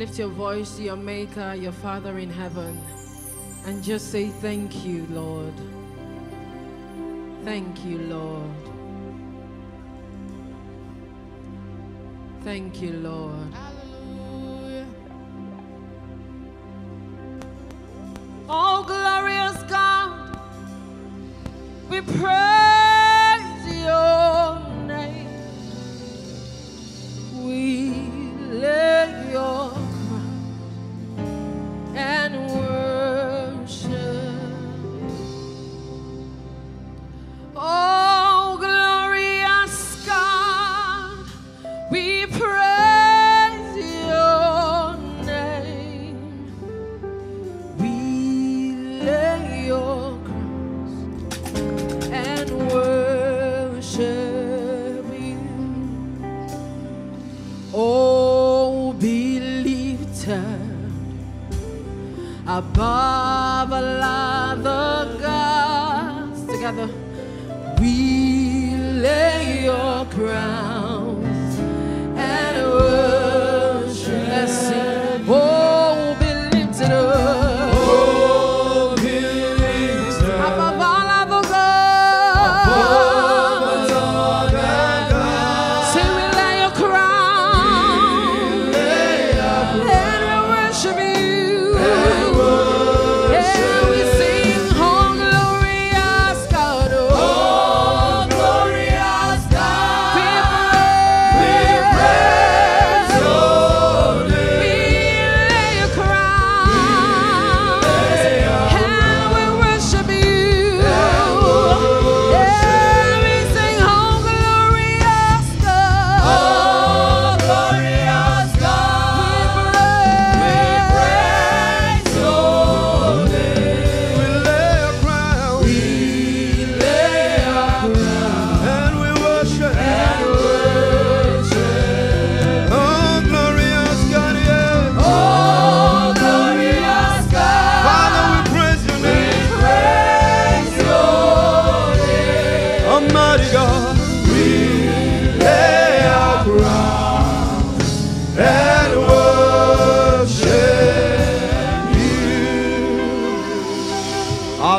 Lift your voice to your Maker, your Father in heaven, and just say, Thank you, Lord. Thank you, Lord. Thank you, Lord. Hallelujah. Oh, glorious God, we praise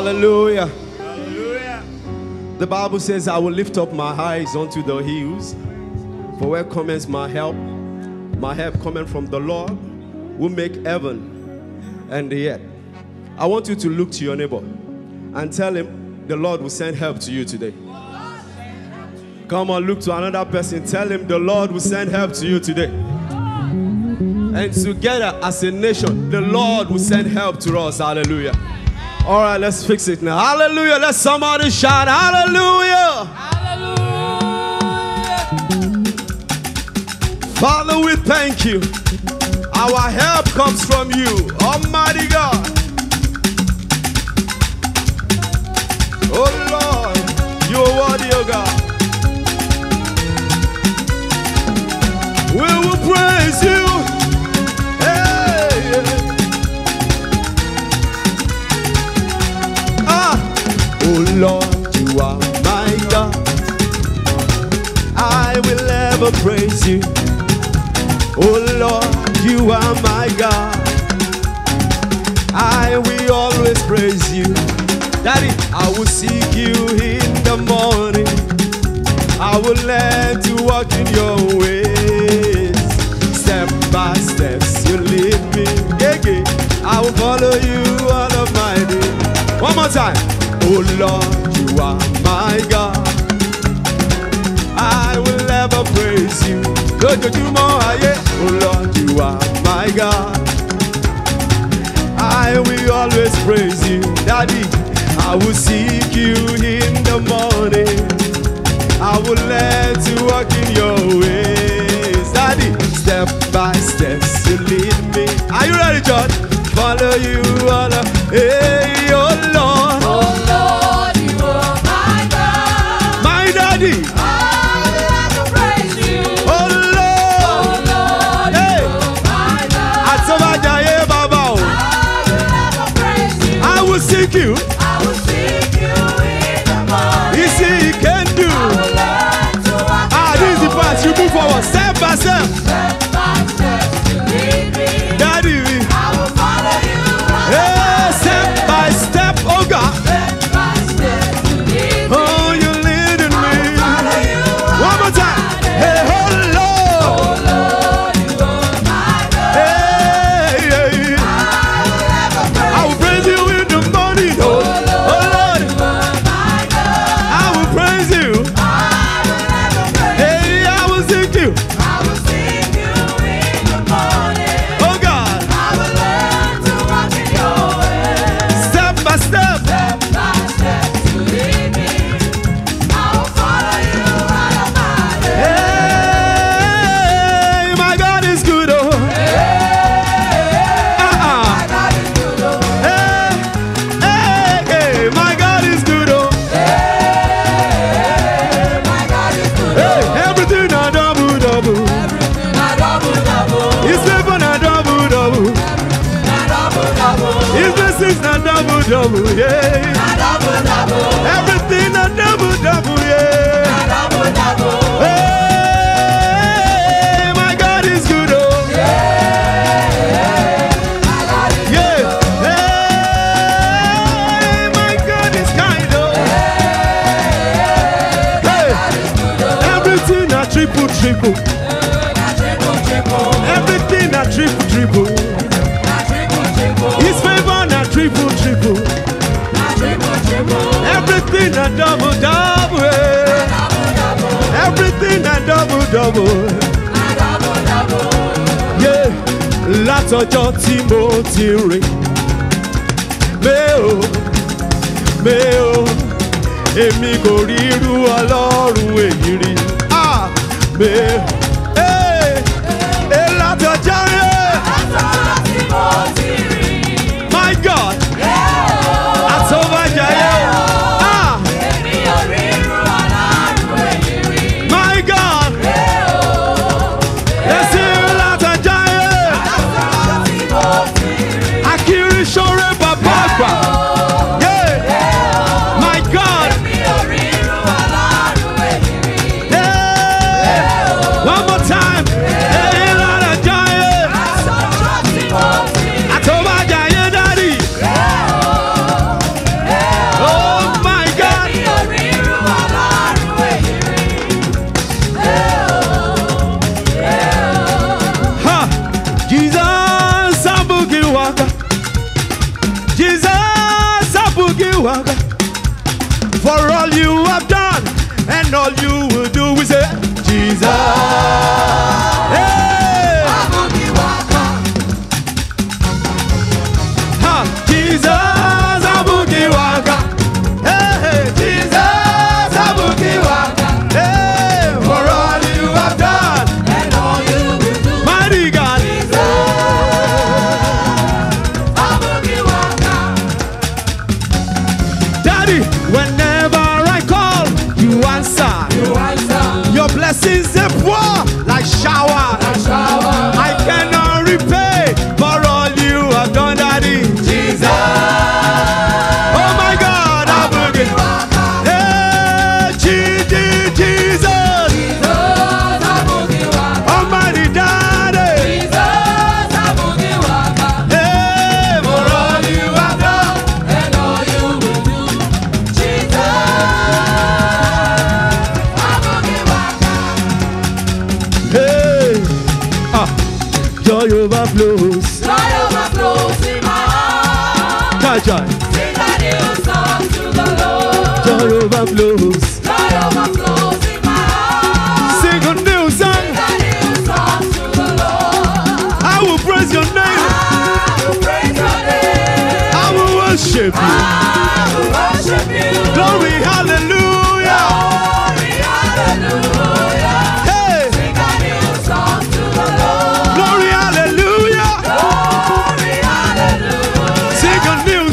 Hallelujah. Hallelujah. The Bible says, I will lift up my eyes unto the hills, for where comes my help? My help coming from the Lord who make heaven and the earth. I want you to look to your neighbor and tell him the Lord will send help to you today. Come on, look to another person. Tell him the Lord will send help to you today. And together as a nation, the Lord will send help to us. Hallelujah. All right, let's fix it now. Hallelujah. Let somebody shout, Hallelujah. Father, we thank you. Our help comes from you, Almighty God. Oh Lord, you are worthy, oh God. We will praise you. God. I will ever praise you. Oh Lord, you are my God. I will always praise you. Daddy, I will seek you in the morning. I will learn to walk in your ways. Step by step, you lead me. Yeah. I will follow you all of my days. One more time. Oh Lord, you are my God. Lójoojúmọ́ ayé, oh Lord, you are my God. I will always praise you, Daddy. I will seek you in the morning. I will learn to walk in your ways, Daddy. Step by step, you lead me. Are you ready, John? Follow you all. Hey, àtọjọ́ tí mo ti rìn. Méo, méo, èmi kò rí irú ọlọ́run èyí rí. Ah! Méo. worship you. Glory, hallelujah. Glory, hallelujah. New to the Lord. Glory, hallelujah. Glory, hallelujah. New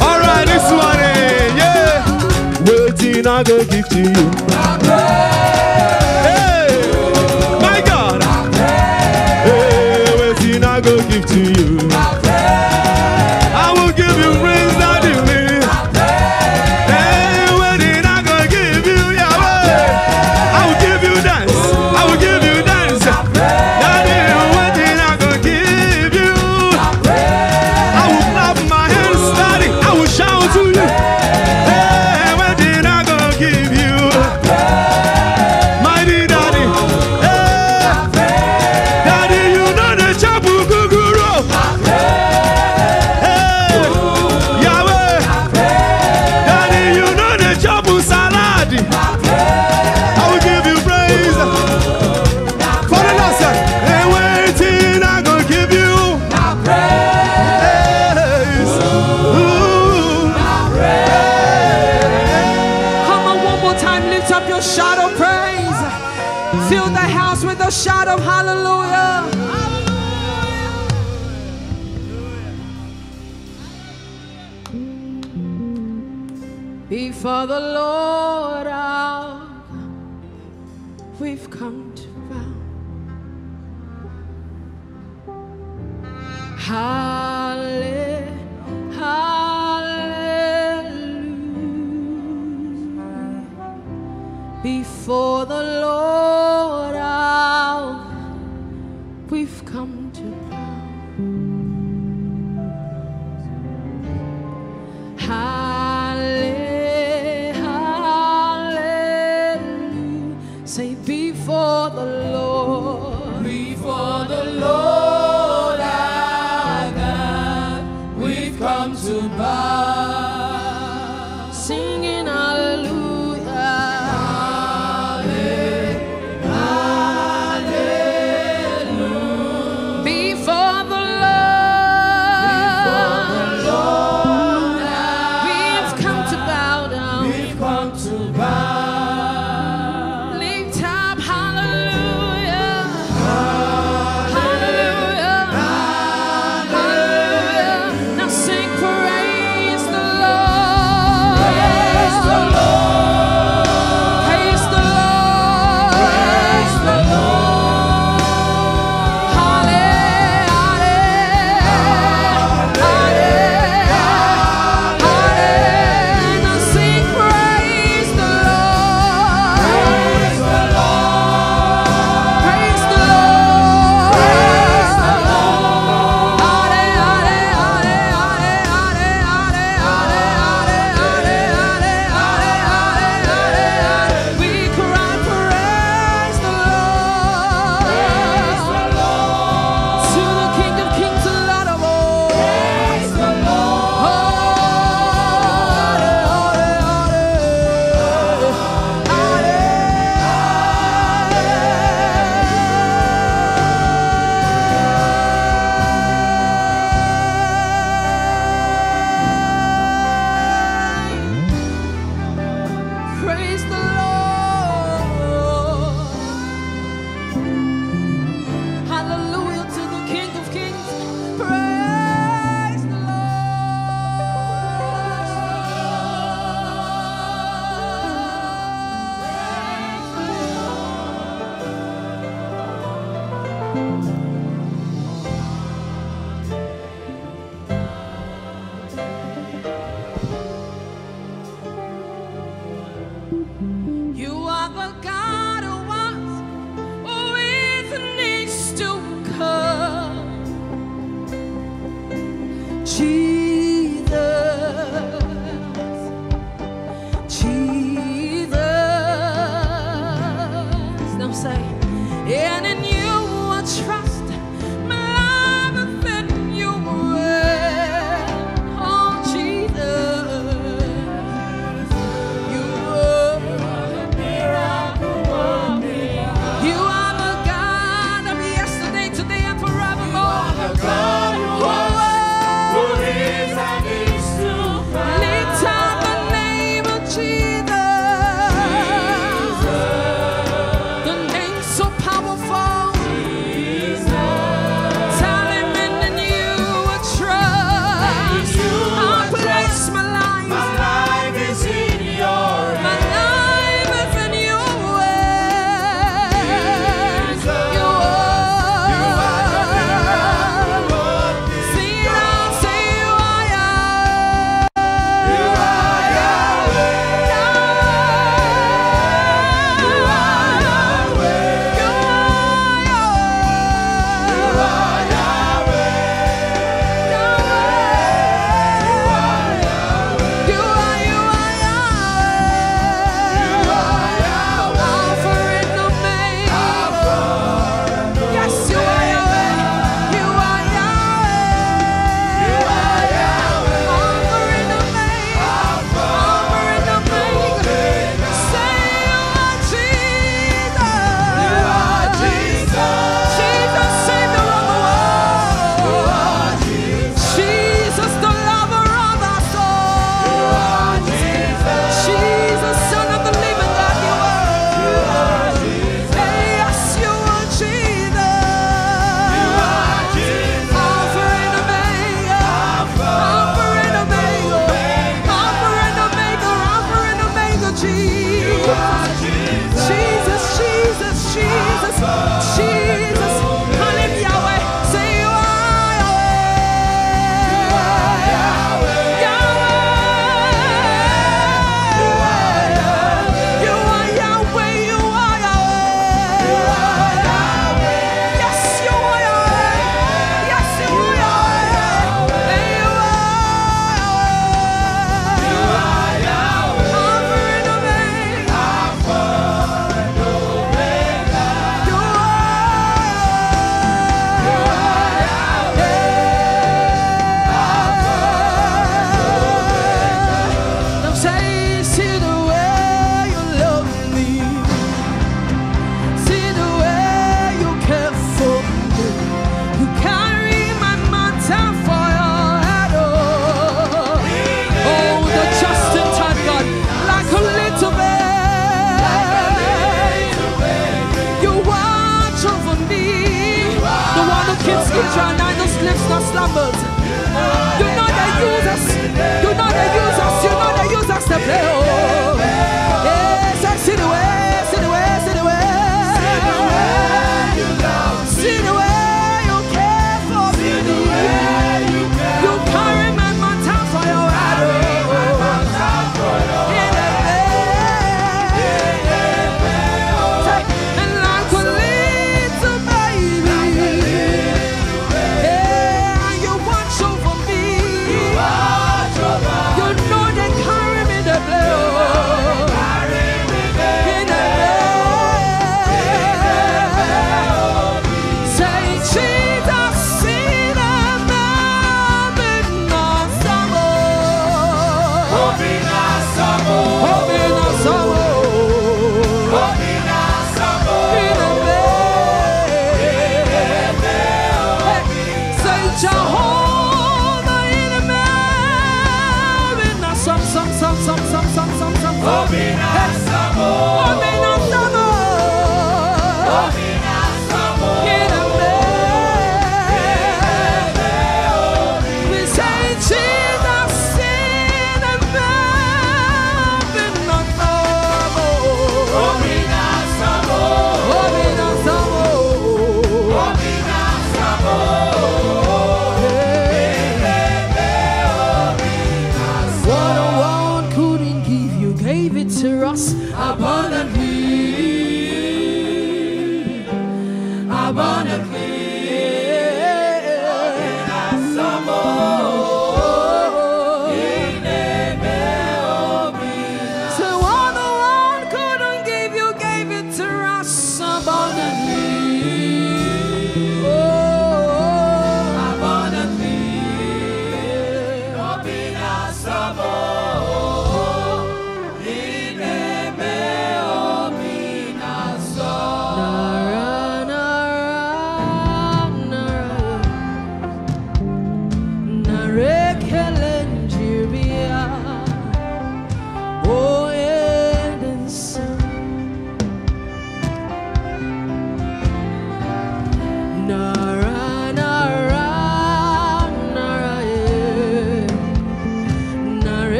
All right, this one, eh, yeah. I go give to you.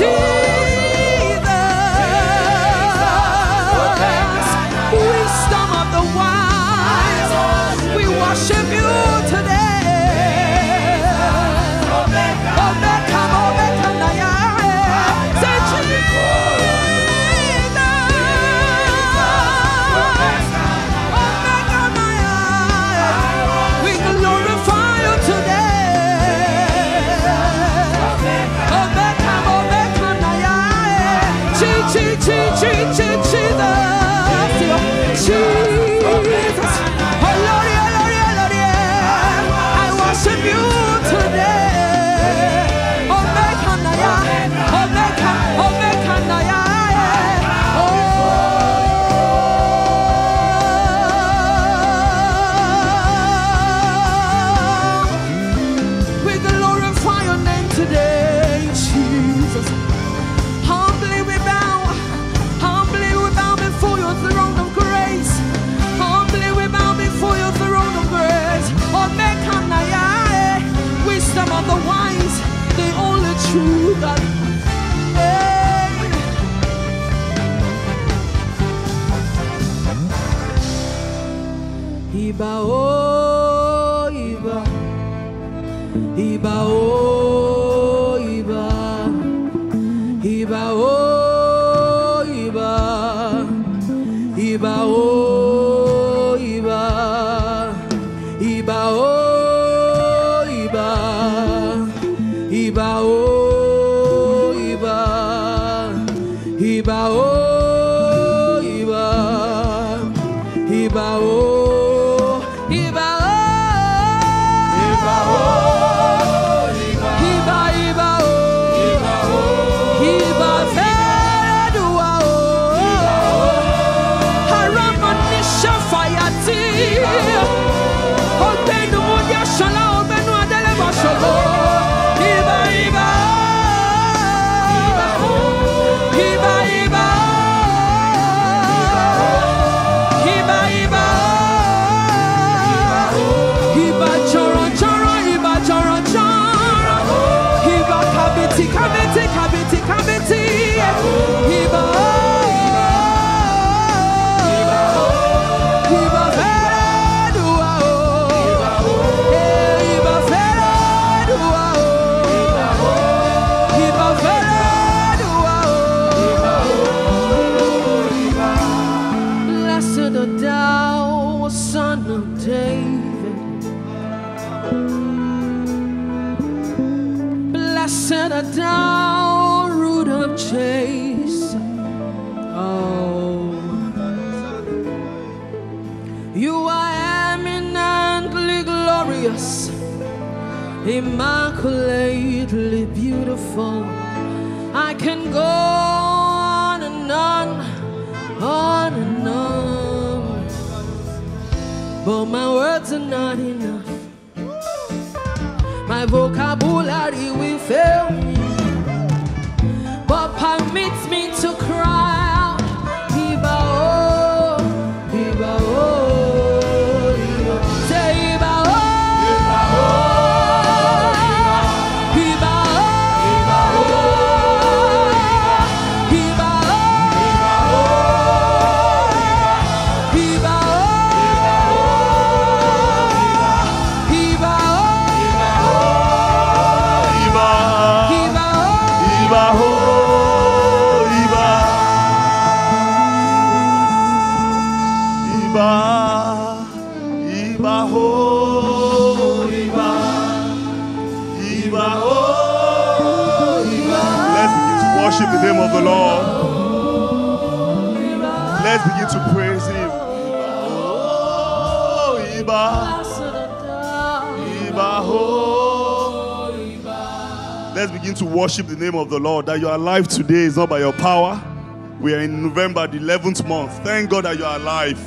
Jesus, not worship the name of the Lord. That you are alive today is not by your power. We are in November, the 11th month. Thank God that you are alive.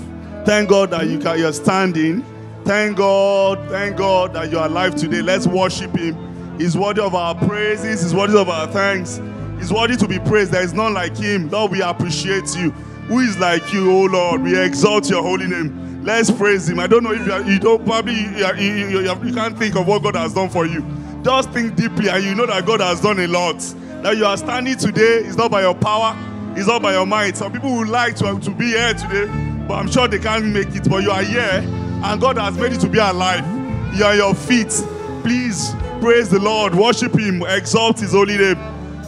Thank God that you you're standing. Thank God, thank God that you are alive today. Let's worship Him. He's worthy of our praises, He's worthy of our thanks. He's worthy to be praised. There is none like Him. Lord, we appreciate you. Who is like you, oh Lord? We exalt your holy name. Let's praise Him. I don't know if you, are, you don't probably you, are- you, you, you can't think of what God has done for you. Just think deeply, and you know that God has done a lot. That you are standing today is not by your power, it's not by your might. Some people would like to, to be here today, but I'm sure they can't make it. But you are here, and God has made you to be alive. You are your feet. Please praise the Lord, worship Him, exalt His holy name.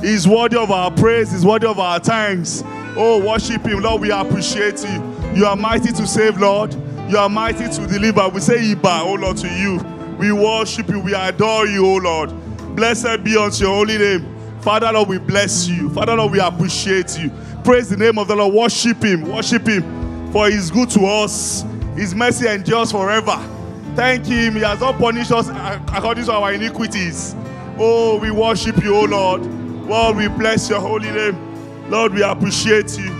He's worthy of our praise, He's worthy of our thanks. Oh, worship Him, Lord. We appreciate you. You are mighty to save, Lord. You are mighty to deliver. We say, Iba, oh Lord, to you. We worship you. We adore you, oh Lord. Blessed be unto your holy name. Father, Lord, we bless you. Father, Lord, we appreciate you. Praise the name of the Lord. Worship Him. Worship Him. For He is good to us. His mercy endures forever. Thank Him. He has not punished us according to our iniquities. Oh, we worship you, oh Lord. Lord, we bless your holy name. Lord, we appreciate you.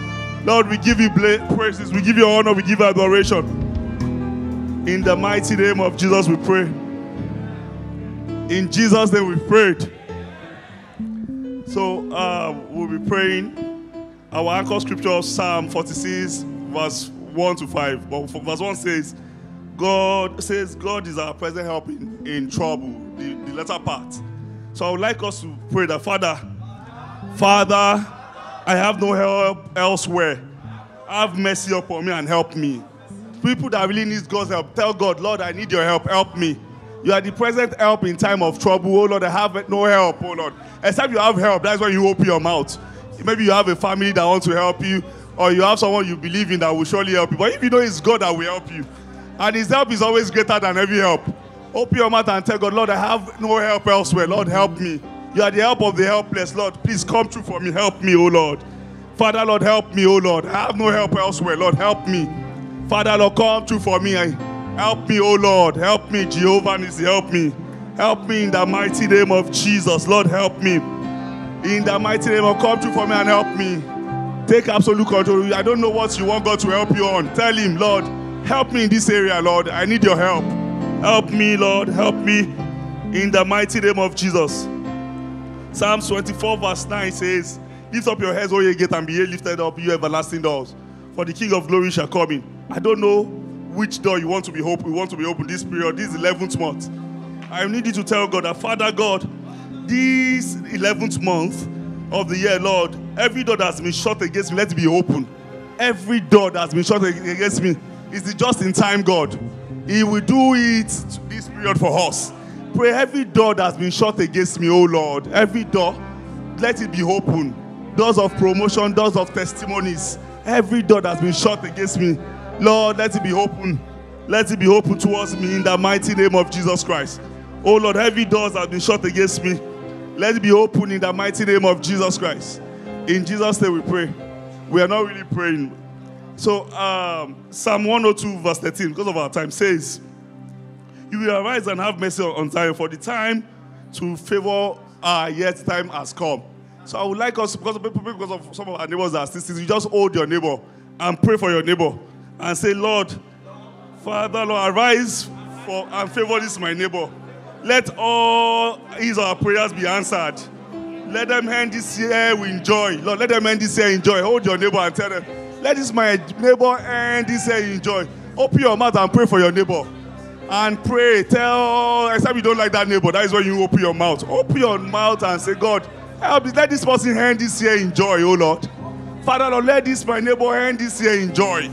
Lord, we give you praises. We give you honor. We give you adoration. In the mighty name of Jesus, we pray. In Jesus' name, we prayed. So uh, we'll be praying. Our anchor scripture, Psalm 46, verse 1 to 5. But verse 1 says, God says, God is our present help in, in trouble, the, the latter part. So I would like us to pray that, Father, Father, I have no help elsewhere. Have mercy upon me and help me. People that really need God's help, tell God, Lord, I need your help. Help me. You are the present help in time of trouble. Oh Lord, I have no help. Oh Lord. Except you have help. That's when you open your mouth. Maybe you have a family that wants to help you, or you have someone you believe in that will surely help you. But if you know it's God that will help you, and his help is always greater than every help, open your mouth and tell God, Lord, I have no help elsewhere. Lord, help me. You are the help of the helpless. Lord, please come through for me. Help me, oh Lord. Father, Lord, help me, oh Lord. I have no help elsewhere. Lord, help me. Father, Lord, come through for me. Help me, oh Lord. Help me, Jehovah Nissi help me. Help me in the mighty name of Jesus. Lord, help me. In the mighty name of come through for me and help me. Take absolute control. I don't know what you want God to help you on. Tell him, Lord, help me in this area, Lord. I need your help. Help me, Lord. Help me in the mighty name of Jesus. Psalms 24, verse 9 says, Lift up your heads, O ye gate, and be ye lifted up, you everlasting doors. For the King of glory shall come in. I don't know which door you want to be open. We want to be open this period, this 11th month. I need you to tell God that, Father God, this 11th month of the year, Lord, every door that's been shut against me, let it be open. Every door that's been shut against me is it just in time, God. He will do it this period for us. Pray every door that's been shut against me, oh Lord, every door, let it be open. Doors of promotion, doors of testimonies, every door that's been shut against me, Lord, let it be open. Let it be open towards me in the mighty name of Jesus Christ. Oh Lord, heavy doors have been shut against me, let it be open in the mighty name of Jesus Christ. In Jesus' name we pray. We are not really praying. So, um, Psalm 102, verse 13, because of our time, says, You will arise and have mercy on Zion, for the time to favor our yet time has come. So, I would like us, because of, because of some of our neighbors are sisters, you just hold your neighbor and pray for your neighbor and say, Lord, Father, Lord, arise for and favor this my neighbor. Let all his our prayers be answered. Let them end this year with joy. Lord, let them end this year in joy. Hold your neighbor and tell them, let this my neighbor end this year in joy. Open your mouth and pray for your neighbor. And pray. Tell, except you don't like that neighbor, that is when you open your mouth. Open your mouth and say, God, help. Let this person end this year in joy, oh Lord. Father, Lord, let this my neighbor end this year in joy.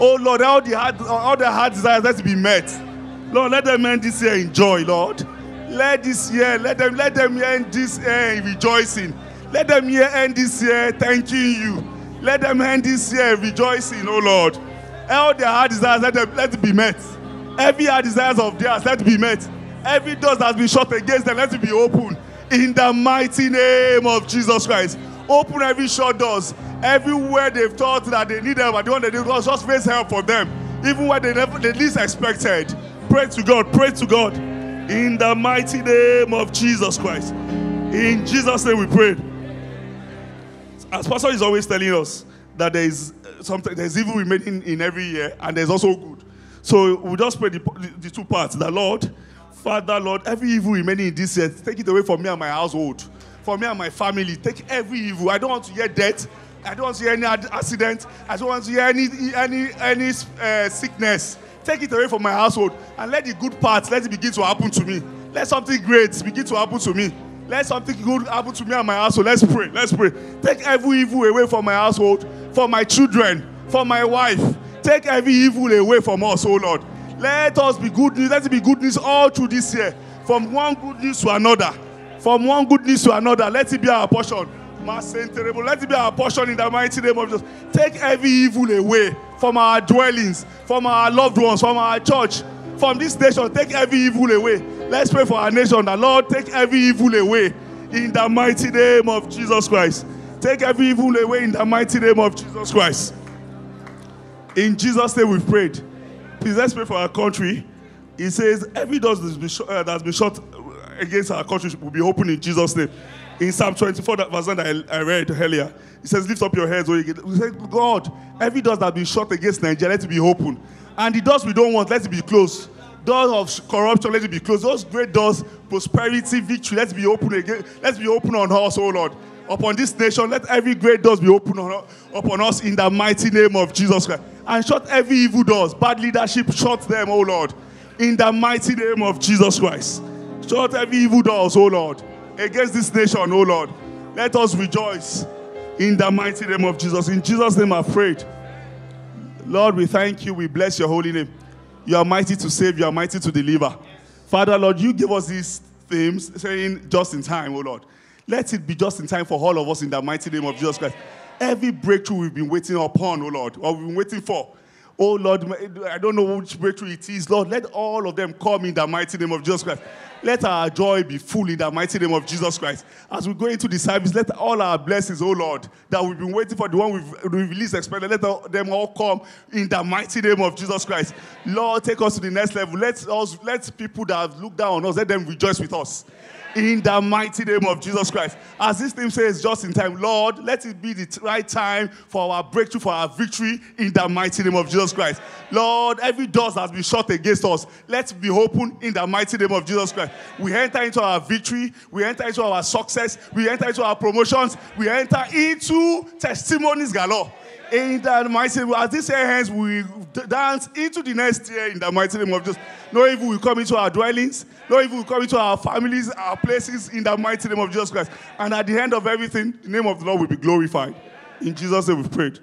Oh Lord, all the heart, all the heart desires let it be met. Lord, let them end this year in joy, Lord. Let this year, let them, let them end this year in rejoicing. Let them year end this year thanking you. Let them end this year rejoicing, oh Lord. All their heart desires, let them let it be met. Every heart desires of theirs, let it be met. Every door that has been shut against them, let it be open. In the mighty name of Jesus Christ. Open every shut doors Everywhere they've thought that they need help, and the one they need just raise help for them. Even where they never they least expected. Pray to God, pray to God. In the mighty name of Jesus Christ. In Jesus' name we pray. As Pastor is always telling us that there is something there's evil remaining in every year, and there's also good. So we just pray the, the two parts. The Lord, Father, Lord, every evil remaining in this year, take it away from me and my household, from me and my family. Take every evil. I don't want to hear death. I don't want to hear any accident. I don't want to hear any any any uh, sickness. Take it away from my household and let the good parts let it begin to happen to me. Let something great begin to happen to me. Let something good happen to me and my household. Let's pray. Let's pray. Take every evil away from my household, from my children, from my wife. Take every evil away from us, oh Lord. Let us be good news. Let it be good news all through this year. From one good news to another. From one good news to another. Let it be our portion. Let it be our portion in the mighty name of Jesus. Take every evil away from our dwellings, from our loved ones, from our church, from this nation. Take every evil away. Let's pray for our nation. The Lord take every evil away in the mighty name of Jesus Christ. Take every evil away in the mighty name of Jesus Christ. In Jesus' name we've prayed. Please let's pray for our country. He says every door that's been, shut, uh, that's been shut against our country will be open in Jesus' name. In Psalm 24, that verse that I, I read earlier, it says, Lift up your heads, We say, God, every door that been shut against Nigeria, let it be open. And the doors we don't want, let it be closed. Doors of corruption, let it be closed. Those great doors, prosperity, victory, let's be open again. Let's be open on us, oh Lord. Upon this nation, let every great doors be open on, upon us in the mighty name of Jesus Christ. And shut every evil doors. Bad leadership, shut them, oh Lord. In the mighty name of Jesus Christ. Shut every evil doors, oh Lord against this nation, oh Lord. Let us rejoice in the mighty name of Jesus. In Jesus' name I've prayed. Lord, we thank you. We bless your holy name. You are mighty to save, you are mighty to deliver. Father, Lord, you give us these themes saying just in time, oh Lord. Let it be just in time for all of us in the mighty name of Jesus Christ. Every breakthrough we've been waiting upon, oh Lord, or we've been waiting for. Oh Lord, I don't know which breakthrough it is. Lord, let all of them come in the mighty name of Jesus Christ. Let our joy be full in the mighty name of Jesus Christ. As we go into the service, let all our blessings, oh Lord, that we've been waiting for, the one we've, we've released, expected, let them all come in the mighty name of Jesus Christ. Lord, take us to the next level. Let us, let people that have looked down on us, let them rejoice with us in the mighty name of Jesus Christ. As this thing says, just in time, Lord, let it be the right time for our breakthrough, for our victory in the mighty name of Jesus Christ. Lord, every door that has been shut against us, let's be open in the mighty name of Jesus Christ. We enter into our victory, we enter into our success, we enter into our promotions, we enter into testimonies galore in the mighty name. As this year ends, we dance into the next year in the mighty name of Jesus. No evil will come into our dwellings. No evil will come into our families, our places in the mighty name of Jesus Christ. And at the end of everything, the name of the Lord will be glorified. In Jesus' name we've prayed.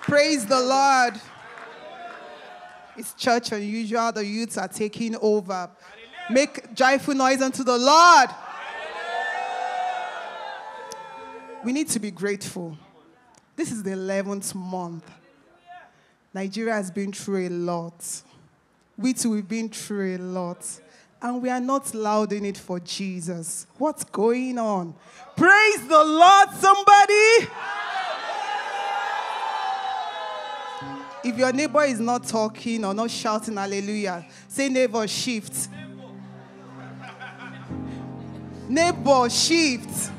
Praise the Lord. It's church unusual. The youths are taking over. Make joyful noise unto the Lord. We need to be grateful. This is the 11th month. Nigeria has been through a lot. We too, we've been through a lot. And we are not loud in it for Jesus. What's going on? Praise the Lord, somebody. If your neighbor is not talking or not shouting hallelujah, say neighbor shift. Neighbor shift.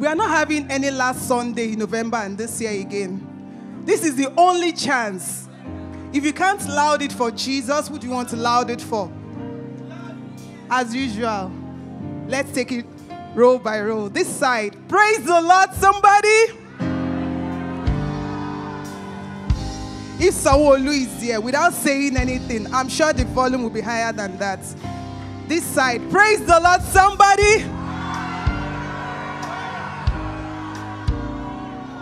We are not having any last Sunday in November and this year again. This is the only chance. If you can't loud it for Jesus, who do you want to loud it for? As usual, let's take it row by row. This side. Praise the Lord, somebody. If Sawolu is here without saying anything, I'm sure the volume will be higher than that. This side. Praise the Lord, somebody.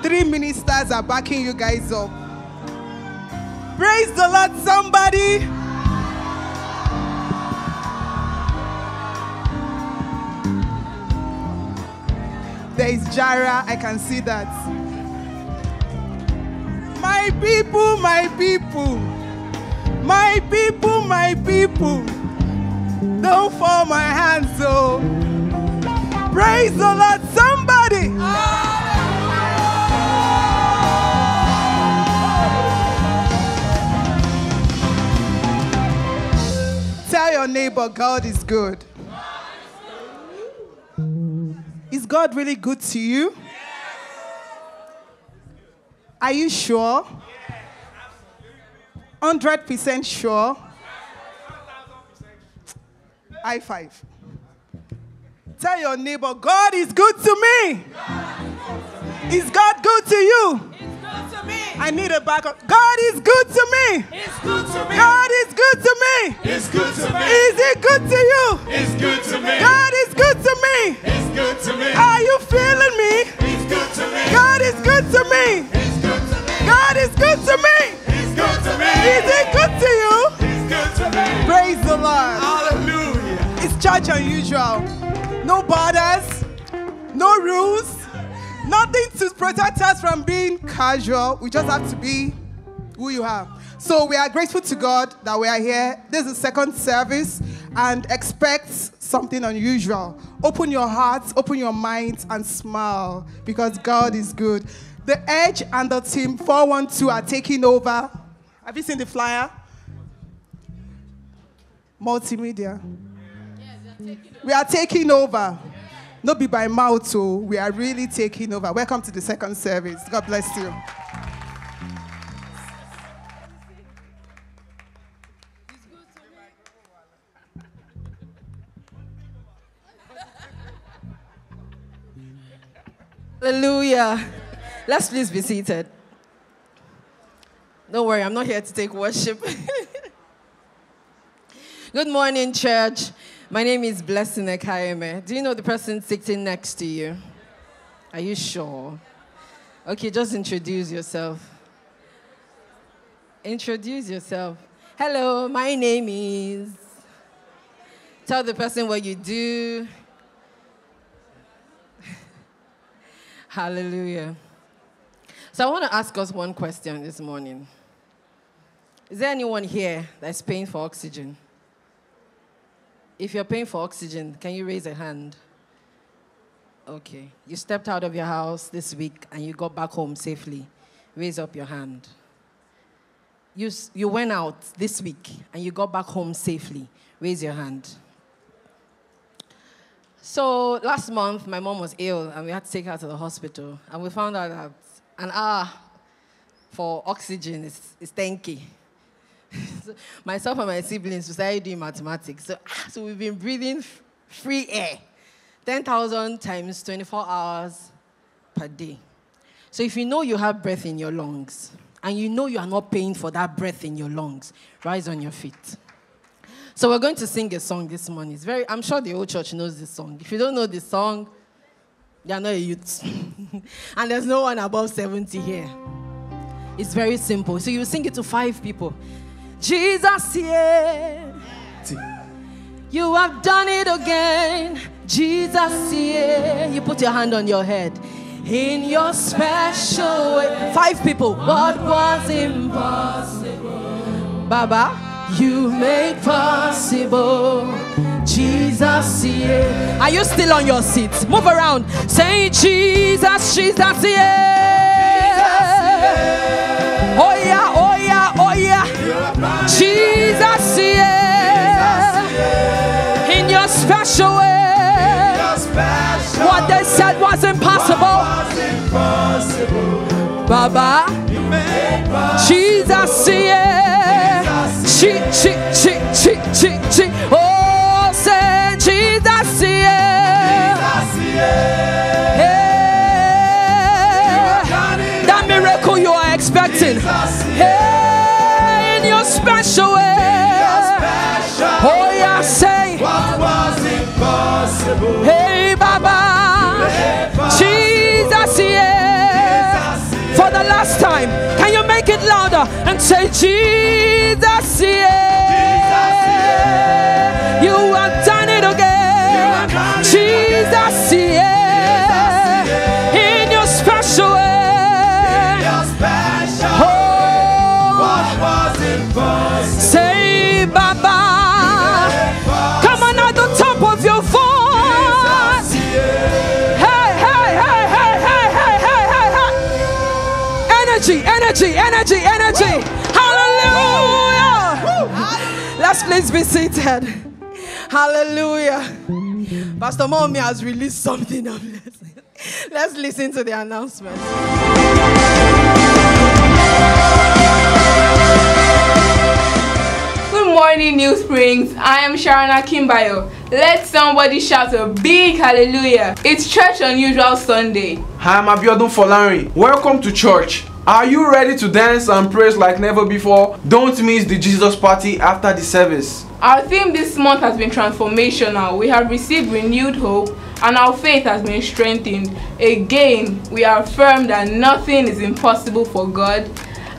Three ministers are backing you guys up. Praise the Lord, somebody. There is Jara, I can see that. My people, my people, my people, my people, don't fall my hands, so praise the Lord, somebody. Your neighbor, God is good. Is God really good to you? Are you sure? 100% sure? High five. Tell your neighbor, God is good to me. Is God good to you? I need a backup. God is good to me. It's good to me. God is good to me. It's good to me. Is it good to you? It's good to me. God is good to me. It's good to me. Are you feeling me? It's good to me. God is good to me. It's good to me. God is good to me. It's good to me. Is it good to you? It's good to me. Praise the Lord. Hallelujah. It's church unusual. No borders, no rules, nothing to protect us from being casual. We just have to be who you are. So we are grateful to God that we are here. This is the second service and expect something unusual. Open your hearts, open your minds, and smile because God is good. The Edge and the team 412 are taking over. Have you seen the flyer? Multimedia. We are taking over. Not be by mouth, so we are really taking over. Welcome to the second service. God bless you. Hallelujah. Let's please be seated. Don't worry, I'm not here to take worship. Good morning, church. My name is Blessing Ekayeme. Do you know the person sitting next to you? Are you sure? Okay, just introduce yourself. Introduce yourself. Hello, my name is. Tell the person what you do. Hallelujah. So I want to ask us one question this morning. Is there anyone here that's paying for oxygen? If you're paying for oxygen, can you raise a hand? Okay. You stepped out of your house this week and you got back home safely. Raise up your hand. You, you went out this week and you got back home safely. Raise your hand. So last month, my mom was ill and we had to take her to the hospital. And we found out that an hour for oxygen is, is 10K. So myself and my siblings decided doing mathematics. So, ah, so we've been breathing free air 10,000 times 24 hours per day. So if you know you have breath in your lungs and you know you are not paying for that breath in your lungs, rise on your feet. So we're going to sing a song this morning. It's very, I'm sure the whole church knows this song. If you don't know this song, you're not a youth. and there's no one above 70 here. It's very simple. So you sing it to five people. Jesus, yeah. You have done it again. Jesus, yeah. You put your hand on your head. In your special way. Five people. What was impossible? Baba, you make possible. Jesus, yeah. Are you still on your seat? Move around. Say Jesus, Jesus, yeah. Oh Jesus, yeah. In your special way. What they said was impossible. Baba, Jesus, yeah. Chi, chi, chi, chi, chi, chi. Oh, it louder and say, Jesus, yeah. You have done it again. Jesus, yeah. Let's please be seated. Hallelujah. Pastor Mommy has released something of blessing. Let's listen to the announcement. Good morning, New Springs. I am Sharon Akimbayo. Let somebody shout a big hallelujah. It's Church Unusual Sunday. Hi, I'm Abiodun Folari. Welcome to church. Are you ready to dance and praise like never before? Don't miss the Jesus party after the service. Our theme this month has been transformational. We have received renewed hope and our faith has been strengthened. Again, we are affirm that nothing is impossible for God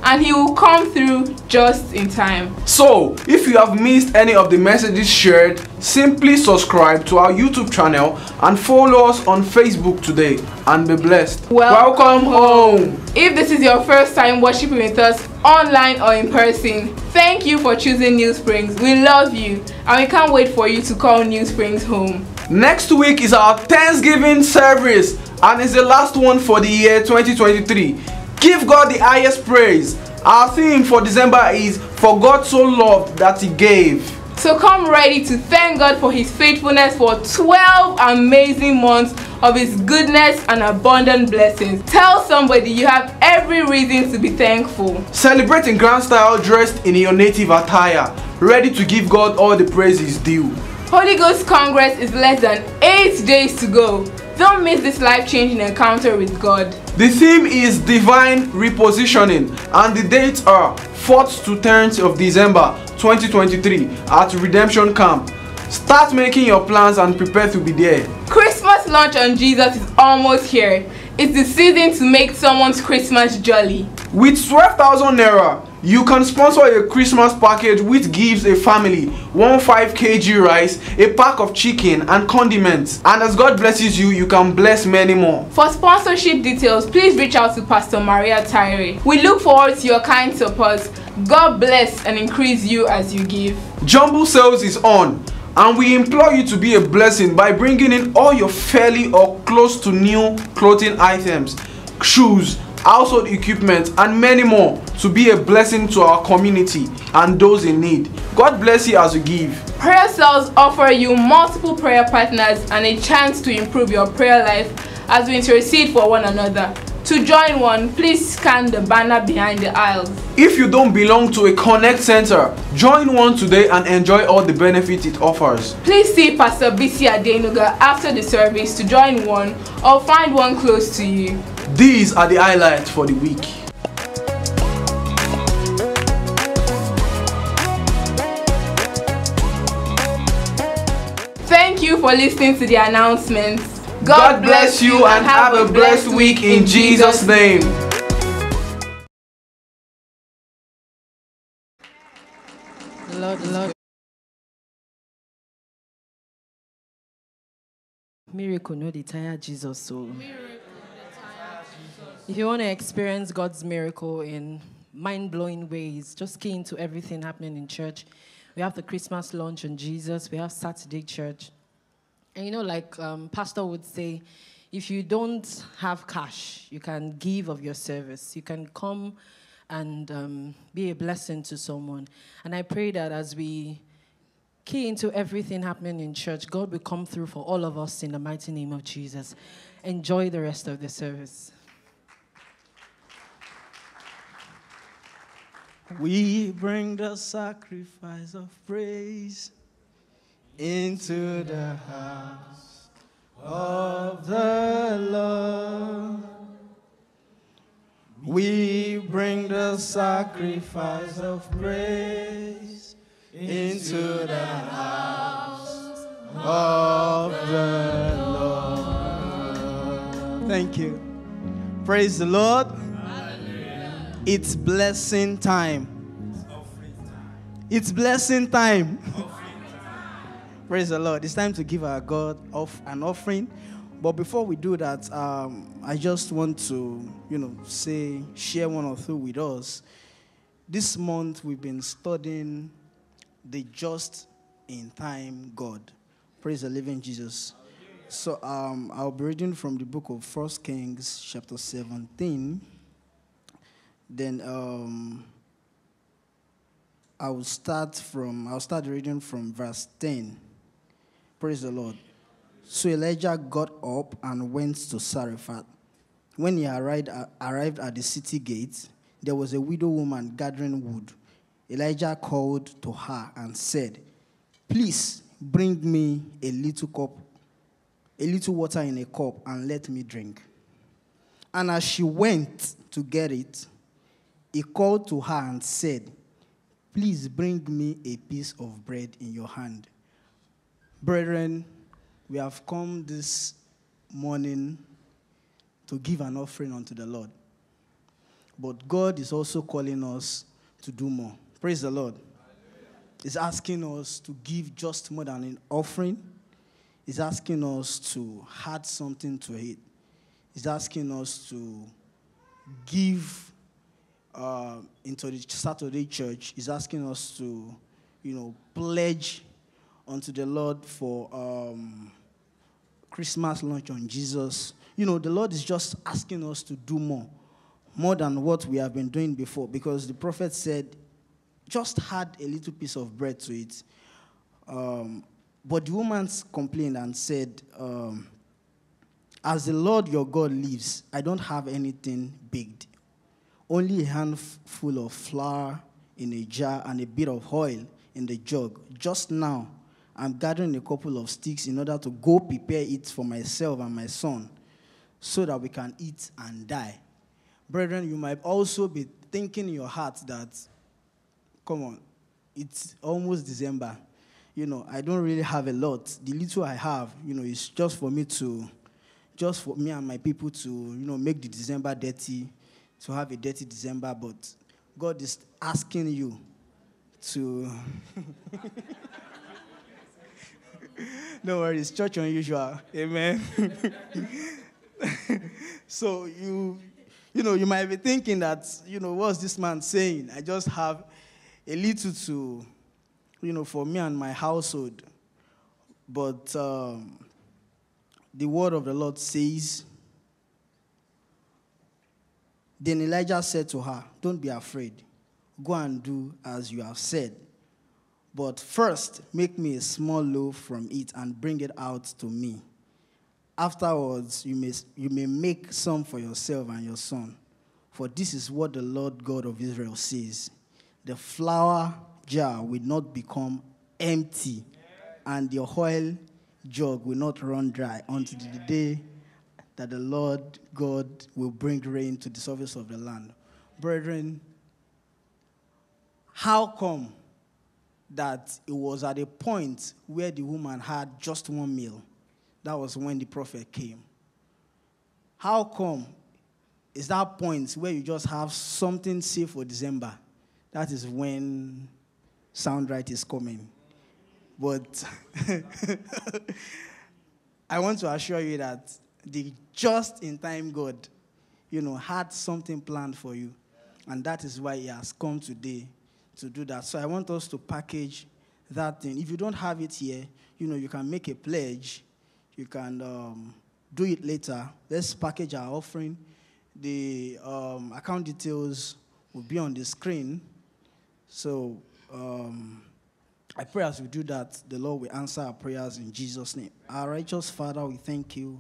and He will come through just in time. So, if you have missed any of the messages shared, simply subscribe to our YouTube channel and follow us on Facebook today and be blessed. Welcome Welcome home. If this is your first time worshiping with us online or in person, thank you for choosing New Springs. We love you and we can't wait for you to call New Springs home. Next week is our Thanksgiving service and it's the last one for the year 2023. Give God the highest praise. Our theme for December is For God so loved that He gave. So come ready to thank God for His faithfulness for 12 amazing months of His goodness and abundant blessings. Tell somebody you have every reason to be thankful. Celebrate in grand style dressed in your native attire, ready to give God all the praise is due. Holy Ghost Congress is less than 8 days to go. Don't miss this life changing encounter with God. The theme is divine repositioning, and the dates are 4th to 10th of December 2023 at Redemption Camp. Start making your plans and prepare to be there. Christmas lunch on Jesus is almost here. It's the season to make someone's Christmas jolly. With 12,000 naira, you can sponsor a Christmas package which gives a family one 5 kg rice, a pack of chicken, and condiments. And as God blesses you, you can bless many more. For sponsorship details, please reach out to Pastor Maria Tyre. We look forward to your kind support. God bless and increase you as you give. Jumble sales is on, and we implore you to be a blessing by bringing in all your fairly or close to new clothing items, shoes, household equipment, and many more to be a blessing to our community and those in need. God bless you as you give. Prayer cells offer you multiple prayer partners and a chance to improve your prayer life as we intercede for one another. To join one, please scan the banner behind the aisles. If you don't belong to a Connect Center, join one today and enjoy all the benefits it offers. Please see Pastor BC Adenuga after the service to join one or find one close to you. These are the highlights for the week. Thank you for listening to the announcements. God bless you and have a blessed week in Jesus' name. Lord, Lord. Miracle, no, the tire Jesus. So, if you want to experience God's miracle in mind blowing ways, just key into everything happening in church. We have the Christmas lunch on Jesus, we have Saturday church. And you know, like um, Pastor would say, if you don't have cash, you can give of your service. You can come and um, be a blessing to someone. And I pray that as we key into everything happening in church, God will come through for all of us in the mighty name of Jesus. Enjoy the rest of the service. We bring the sacrifice of praise into the house of the Lord. We bring the sacrifice of praise into the house of the Lord. Thank you. Praise the Lord. It's blessing time. It's blessing time. Praise the Lord. It's time to give our God off an offering. But before we do that, um, I just want to, you know, say, share one or two with us. This month we've been studying the just in time God. Praise the living Jesus. So um, I'll be reading from the book of First Kings, chapter 17. Then um, I will start from I'll start reading from verse 10. Praise the Lord. So Elijah got up and went to Zarephath. When he arrived, arrived at the city gate, there was a widow woman gathering wood. Elijah called to her and said, Please bring me a little cup, a little water in a cup, and let me drink. And as she went to get it, he called to her and said, Please bring me a piece of bread in your hand. Brethren, we have come this morning to give an offering unto the Lord. But God is also calling us to do more. Praise the Lord. He's asking us to give just more than an offering. He's asking us to add something to it. He's asking us to give uh, into the Saturday church. is asking us to, you know, pledge unto the Lord for um, Christmas lunch on Jesus. You know, the Lord is just asking us to do more, more than what we have been doing before, because the prophet said, just had a little piece of bread to it. Um, but the woman complained and said, um, As the Lord your God lives, I don't have anything baked, only a handful of flour in a jar and a bit of oil in the jug. Just now, I'm gathering a couple of sticks in order to go prepare it for myself and my son so that we can eat and die. Brethren, you might also be thinking in your heart that, come on, it's almost December. You know, I don't really have a lot. The little I have, you know, is just for me to, just for me and my people to, you know, make the December dirty, to have a dirty December. But God is asking you to. no worries, church unusual. Amen. so you you know you might be thinking that you know what's this man saying i just have a little to you know for me and my household but um, the word of the lord says then elijah said to her don't be afraid. Go and do as you have said. But first make me a small loaf from it and bring it out to me. Afterwards, you may, you may make some for yourself and your son. For this is what the Lord God of Israel says. The flour jar will not become empty, and the oil jug will not run dry until the day that the Lord God will bring rain to the surface of the land. Brethren, how come that it was at a point where the woman had just one meal? That was when the prophet came. How come is that point where you just have something safe for December? That is when sound right is coming. But I want to assure you that the just in time God, you know, had something planned for you. And that is why he has come today to do that. So I want us to package that thing. If you don't have it here, you know, you can make a pledge you can um, do it later. Let's package our offering. The um, account details will be on the screen. So um, I pray as we do that, the Lord will answer our prayers in Jesus' name. Our righteous Father, we thank you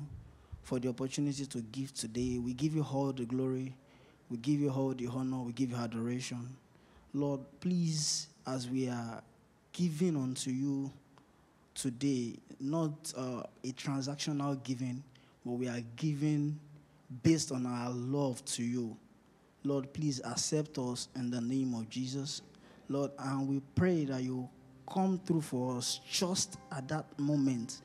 for the opportunity to give today. We give you all the glory. We give you all the honor. We give you adoration. Lord, please, as we are giving unto you, today not uh, a transactional giving, but we are giving based on our love to you. Lord, please accept us in the name of Jesus. Lord, and we pray that you come through for us just at that moment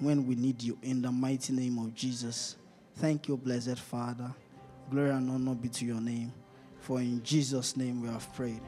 when we need you in the mighty name of Jesus. Thank you, blessed Father. Glory and honor be to your name. For in Jesus' name we have prayed.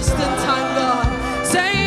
just in time, God. Say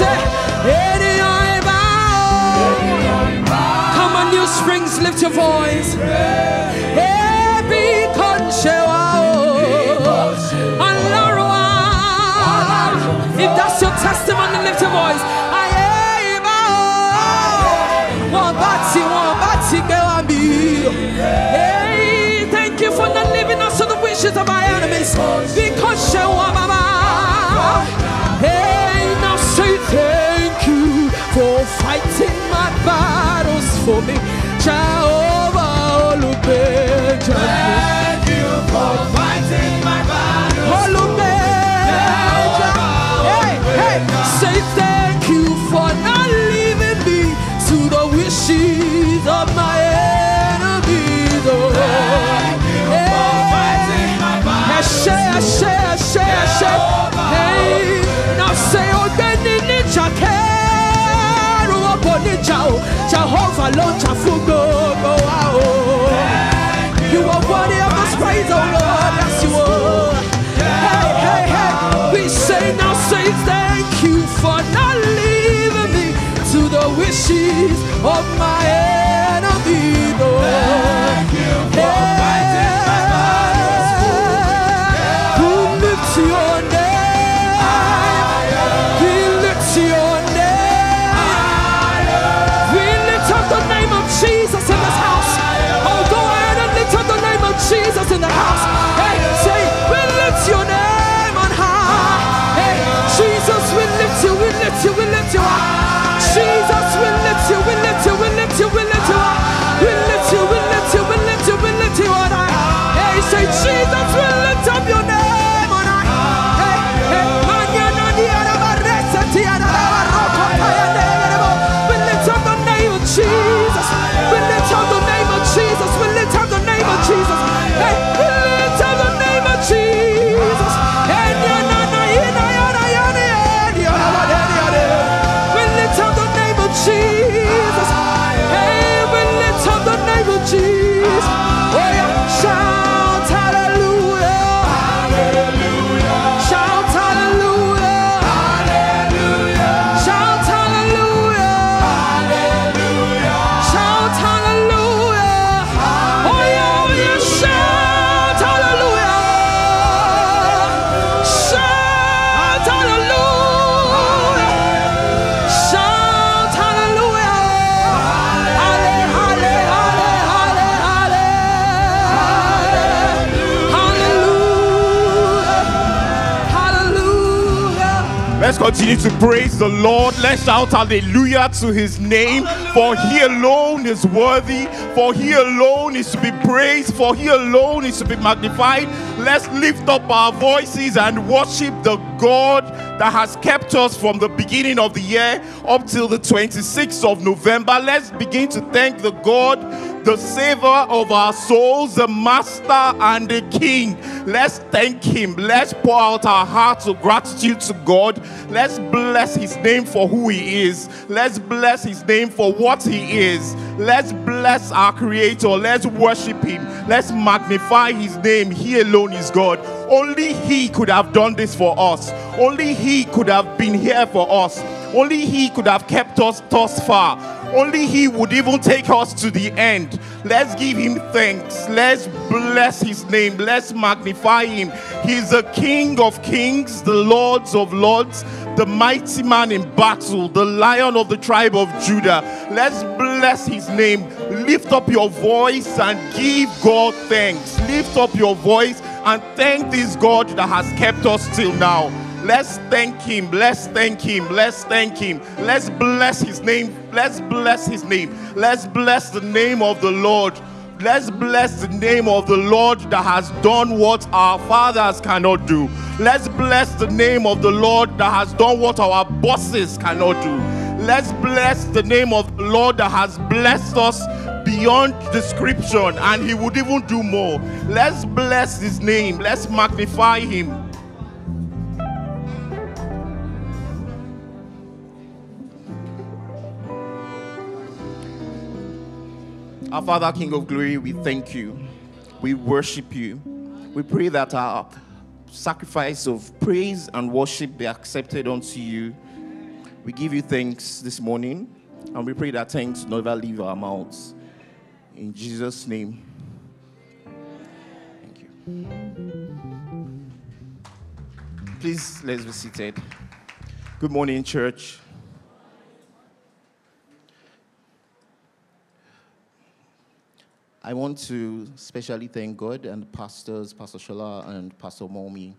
say, Eddie Come on, New Springs, lift your voice. Ebi Concheo. Alaroa. If that's your testimony, lift your voice. I wabati, thank you for not leaving us to the wishes of my enemies. Because for me. Jehovah Olugbeja. Thank you for fighting my battle. Olugbeja. Hey, hey, say thank you for not leaving me to the wishes of my enemies. Oh. Thank you for fighting my battle. Ẹṣẹ́ ẹṣẹ́ Jà fún gbogbo wa o. You are worthy of this praise, oh Lord, yes you. Hey, hey, hey, we say now say thank you for not leaving me to the wishes of my enemies. Oh. Continue to praise the Lord. Let's shout hallelujah to his name. For he alone is worthy. For he alone is to be praised. For he alone is to be magnified. Let's lift up our voices and worship the God that has kept us from the beginning of the year up till the 26th of November. Let's begin to thank the God, the Savior of our souls, the Master and the King. Let's thank Him. Let's pour out our hearts of gratitude to God. Let's bless His name for who He is. Let's bless His name for what He is. Let's bless our Creator. Let's worship Him. Let's magnify His name. He alone is God. Only He could have done this for us. Only He could have been here for us. Only He could have kept us thus far. Only He would even take us to the end. Let's give Him thanks. Let's bless His name. Let's magnify Him. He's the King of kings, the Lords of lords, the mighty man in battle, the Lion of the tribe of Judah. Let's bless His name. Lift up your voice and give God thanks. Lift up your voice and thank this God that has kept us till now. Let's thank him. Let's thank him. Let's thank him. Let's bless his name. Let's bless his name. Let's bless the name of the Lord. Let's bless the name of the Lord that has done what our fathers cannot do. Let's bless the name of the Lord that has done what our bosses cannot do. Let's bless the name of the Lord that has blessed us beyond description and he would even do more. Let's bless his name. Let's magnify him. Our Father, King of glory, we thank you. We worship you. We pray that our sacrifice of praise and worship be accepted unto you. We give you thanks this morning, and we pray that thanks never leave our mouths. In Jesus' name. Thank you. Please, let's be seated. Good morning, church. I want to specially thank God and pastors, Pastor Shola and Pastor Momi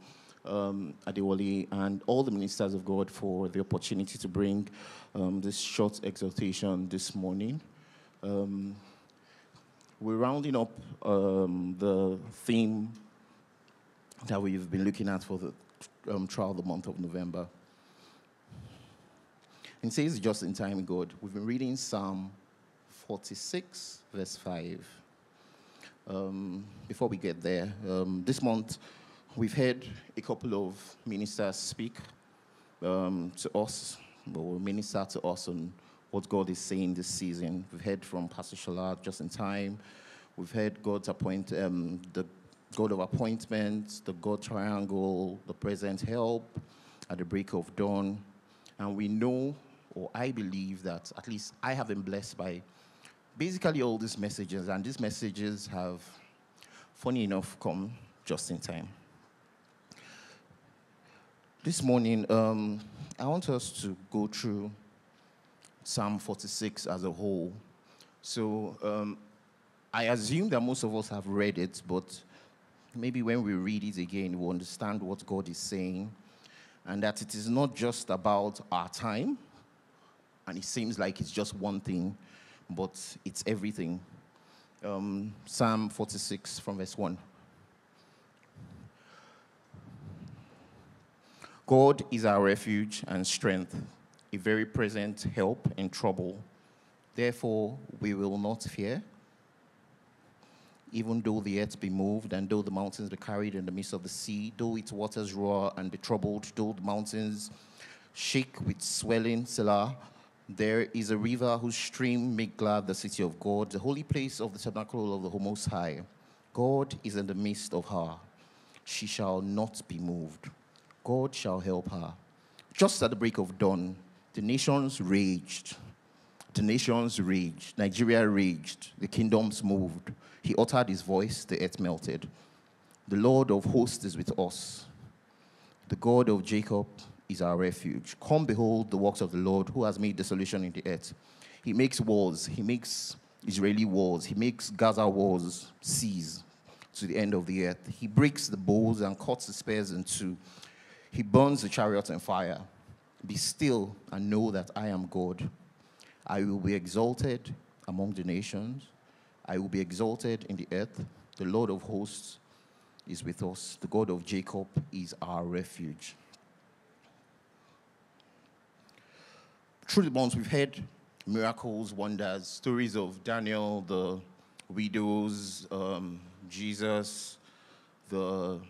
um, and all the ministers of God for the opportunity to bring um, this short exhortation this morning. Um, we're rounding up um, the theme that we've been looking at for the um, throughout the month of November. And It says just in time, God. We've been reading Psalm 46, verse 5. Um, before we get there, um, this month we've had a couple of ministers speak um, to us, or minister to us on what God is saying this season. We've heard from Pastor Shalad just in time. We've heard God's appoint, um, the God of appointments, the God triangle, the present help at the break of dawn. And we know, or I believe that at least I have been blessed by basically all these messages, and these messages have, funny enough, come just in time. This morning, um, I want us to go through Psalm 46 as a whole. So um, I assume that most of us have read it, but maybe when we read it again, we'll understand what God is saying, and that it is not just about our time, and it seems like it's just one thing, but it's everything. Um, Psalm 46 from verse 1. God is our refuge and strength, a very present help in trouble. Therefore, we will not fear, even though the earth be moved, and though the mountains be carried in the midst of the sea, though its waters roar and be troubled, though the mountains shake with swelling, Selah. There is a river whose stream make glad the city of God, the holy place of the tabernacle of the Most High. God is in the midst of her. She shall not be moved. God shall help her. Just at the break of dawn, the nations raged. The nations raged. Nigeria raged. The kingdoms moved. He uttered his voice, the earth melted. The Lord of hosts is with us. The God of Jacob is our refuge. Come behold the works of the Lord who has made desolation in the earth. He makes wars. He makes Israeli wars. He makes Gaza wars cease to the end of the earth. He breaks the bows and cuts the spears in two. He burns the chariots in fire. Be still and know that I am God. I will be exalted among the nations. I will be exalted in the earth. The Lord of hosts is with us. The God of Jacob is our refuge. Through the months, we've heard miracles, wonders, stories of Daniel, the widows, um, Jesus, the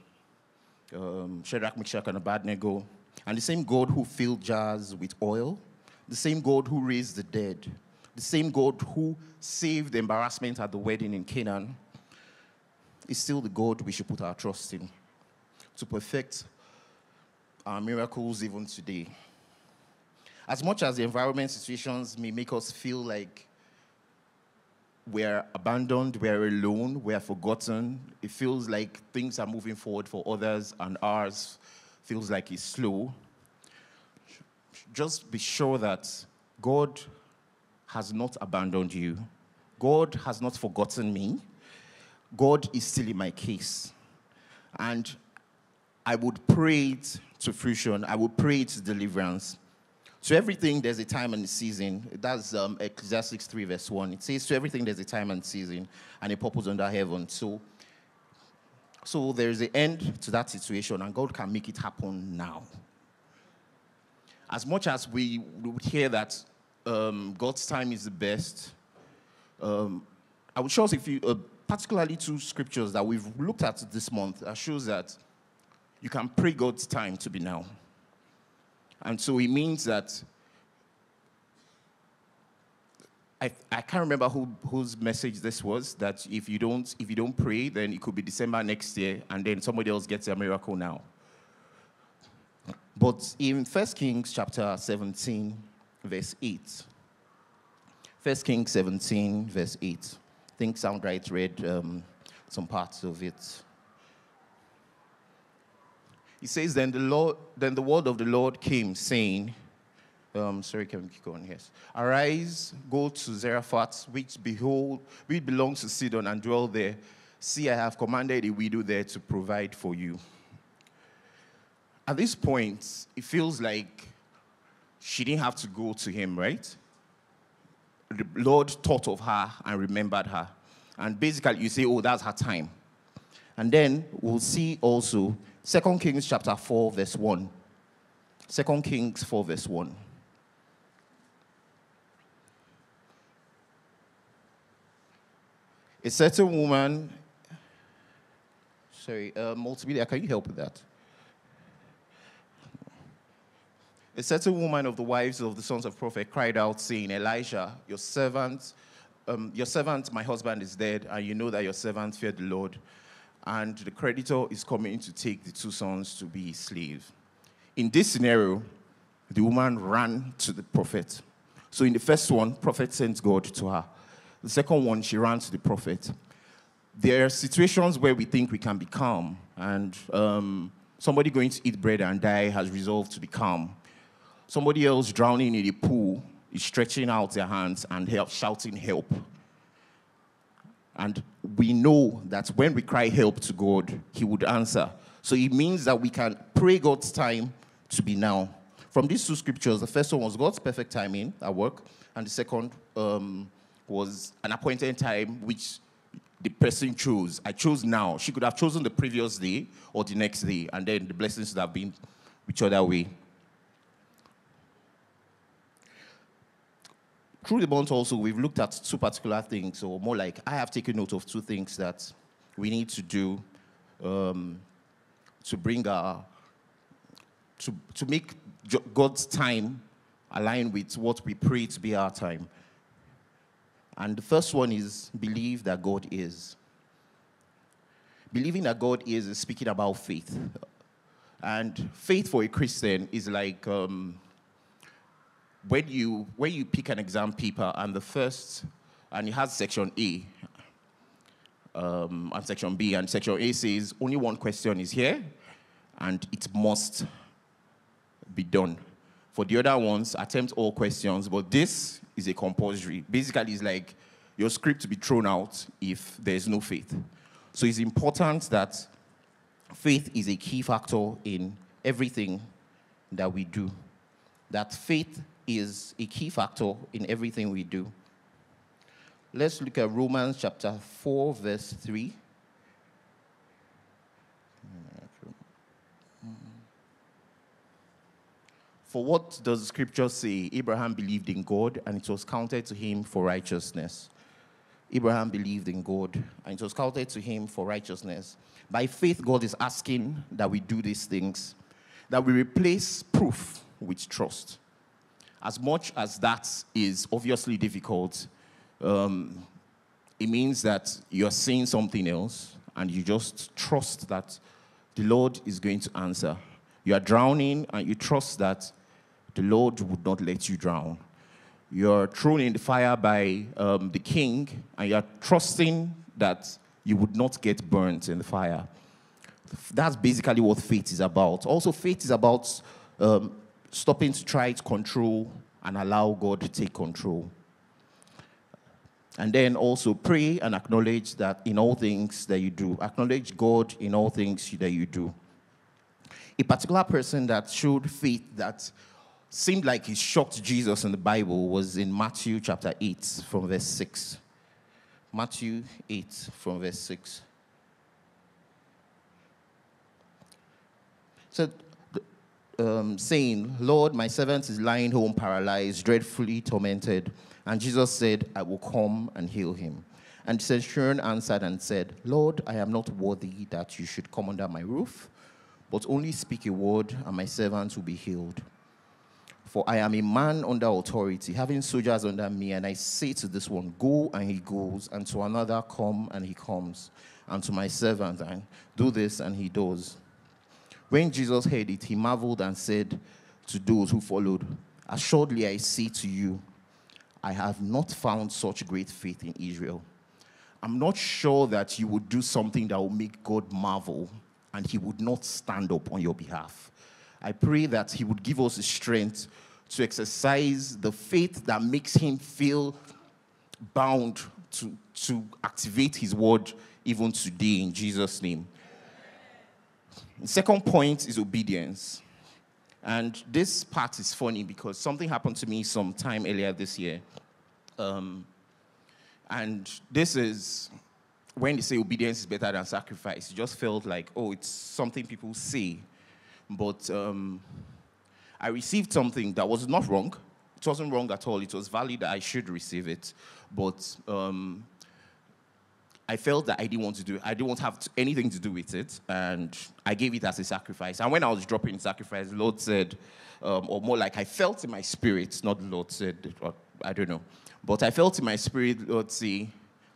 um, Shadrach, Meshach, and Abednego, and the same God who filled jars with oil, the same God who raised the dead, the same God who saved the embarrassment at the wedding in Canaan, is still the God we should put our trust in to perfect our miracles even today. As much as the environment situations may make us feel like we're abandoned, we're alone, we're forgotten, it feels like things are moving forward for others and ours feels like it's slow. Just be sure that God has not abandoned you. God has not forgotten me. God is still in my case. And I would pray it to fruition. I would pray it to deliverance. To everything, there's a time and a season. That's um, Ecclesiastes 3, verse 1. It says, To everything, there's a time and season, and a purpose under heaven. So, so there's an end to that situation, and God can make it happen now. As much as we would hear that um, God's time is the best, um, I would show us a few, uh, particularly two scriptures that we've looked at this month that shows that you can pray God's time to be now. And so it means that I, I can't remember who, whose message this was that if you don't if you don't pray, then it could be December next year, and then somebody else gets a miracle now. But in 1 Kings chapter 17, verse 8, 1 Kings 17, verse 8, I think sound right read um, some parts of it. He says, Then the Lord, then the word of the Lord came, saying, um, sorry, can we keep going? Yes. Arise, go to Zarephath, which behold, which belongs to Sidon, and dwell there. See, I have commanded a widow there to provide for you. At this point, it feels like she didn't have to go to him, right? the Lord thought of her and remembered her. And basically, you say, oh, that's her time. And then we'll see also 2 Kings chapter 4, verse 1. 2 Kings 4, verse 1. It said, A certain woman, sorry, uh, multimedia, can you help with that? It said to a certain woman of the wives of the sons of prophet cried out, saying, Elijah, your servant, um, your servant, my husband is dead, and you know that your servant feared the Lord, and the creditor is coming to take the two sons to be his slave. In this scenario, the woman ran to the prophet. So in the first one, prophet sent God to her. The second one, she ran to the prophet. There are situations where we think we can be calm, and um, somebody going to eat bread and die has resolved to be calm. Somebody else drowning in a pool is stretching out their hands and help, shouting help. And we know that when we cry help to God, He would answer. So it means that we can pray God's time to be now. From these two scriptures, the first one was God's perfect timing at work, and the second um, was an appointed time which the person chose. I chose now. She could have chosen the previous day or the next day, and then the blessings would have been which other way. Through the month, also, we've looked at two particular things, or more like I have taken note of two things that we need to do um, to bring our, to, to make God's time align with what we pray to be our time. And the first one is believe that God is. Believing that God is is speaking about faith. And faith for a Christian is like um, when you when you pick an exam paper and the first and it has section A um, and section B and section A says only one question is here and it must be done. For the other ones, attempt all questions, but this is a compulsory. Basically, it's like your script to be thrown out if there's no faith. So it's important that faith is a key factor in everything that we do. That faith is a key factor in everything we do. Let's look at Romans chapter 4, verse 3. For what does scripture say? Abraham believed in God and it was counted to him for righteousness. Abraham believed in God and it was counted to him for righteousness. By faith, God is asking that we do these things, that we replace proof with trust. As much as that is obviously difficult, um, it means that you're seeing something else and you just trust that the Lord is going to answer. You are drowning and you trust that the Lord would not let you drown. You're thrown in the fire by um, the king, and you're trusting that you would not get burnt in the fire. That's basically what faith is about. Also, faith is about um, stopping to try to control and allow God to take control. And then also pray and acknowledge that in all things that you do, acknowledge God in all things that you do. A particular person that showed faith that seemed like he shocked Jesus in the Bible was in Matthew chapter 8 from verse 6. Matthew 8 from verse 6. So, um, saying, Lord, my servant is lying home paralyzed, dreadfully tormented. And Jesus said, I will come and heal him. And the centurion answered and said, Lord, I am not worthy that you should come under my roof, but only speak a word, and my servant will be healed. For I am a man under authority, having soldiers under me, and I say to this one, Go, and he goes, and to another, Come, and he comes, and to my servant, and do this, and he does. When Jesus heard it, he marveled and said to those who followed, Assuredly, I say to you, I have not found such great faith in Israel. I'm not sure that you would do something that will make God marvel, and he would not stand up on your behalf. I pray that He would give us the strength to exercise the faith that makes Him feel bound to, to activate His word even today in Jesus' name. The second point is obedience. And this part is funny because something happened to me some time earlier this year. Um, and this is when they say obedience is better than sacrifice. It just felt like, oh, it's something people say. But um, I received something that was not wrong. It wasn't wrong at all. It was valid that I should receive it. But um, I felt that I didn't want to do it. I didn't want to have anything to do with it. And I gave it as a sacrifice. And when I was dropping sacrifice, Lord said, um, or more like I felt in my spirit, not Lord said, or, I don't know. But I felt in my spirit, Lord, say,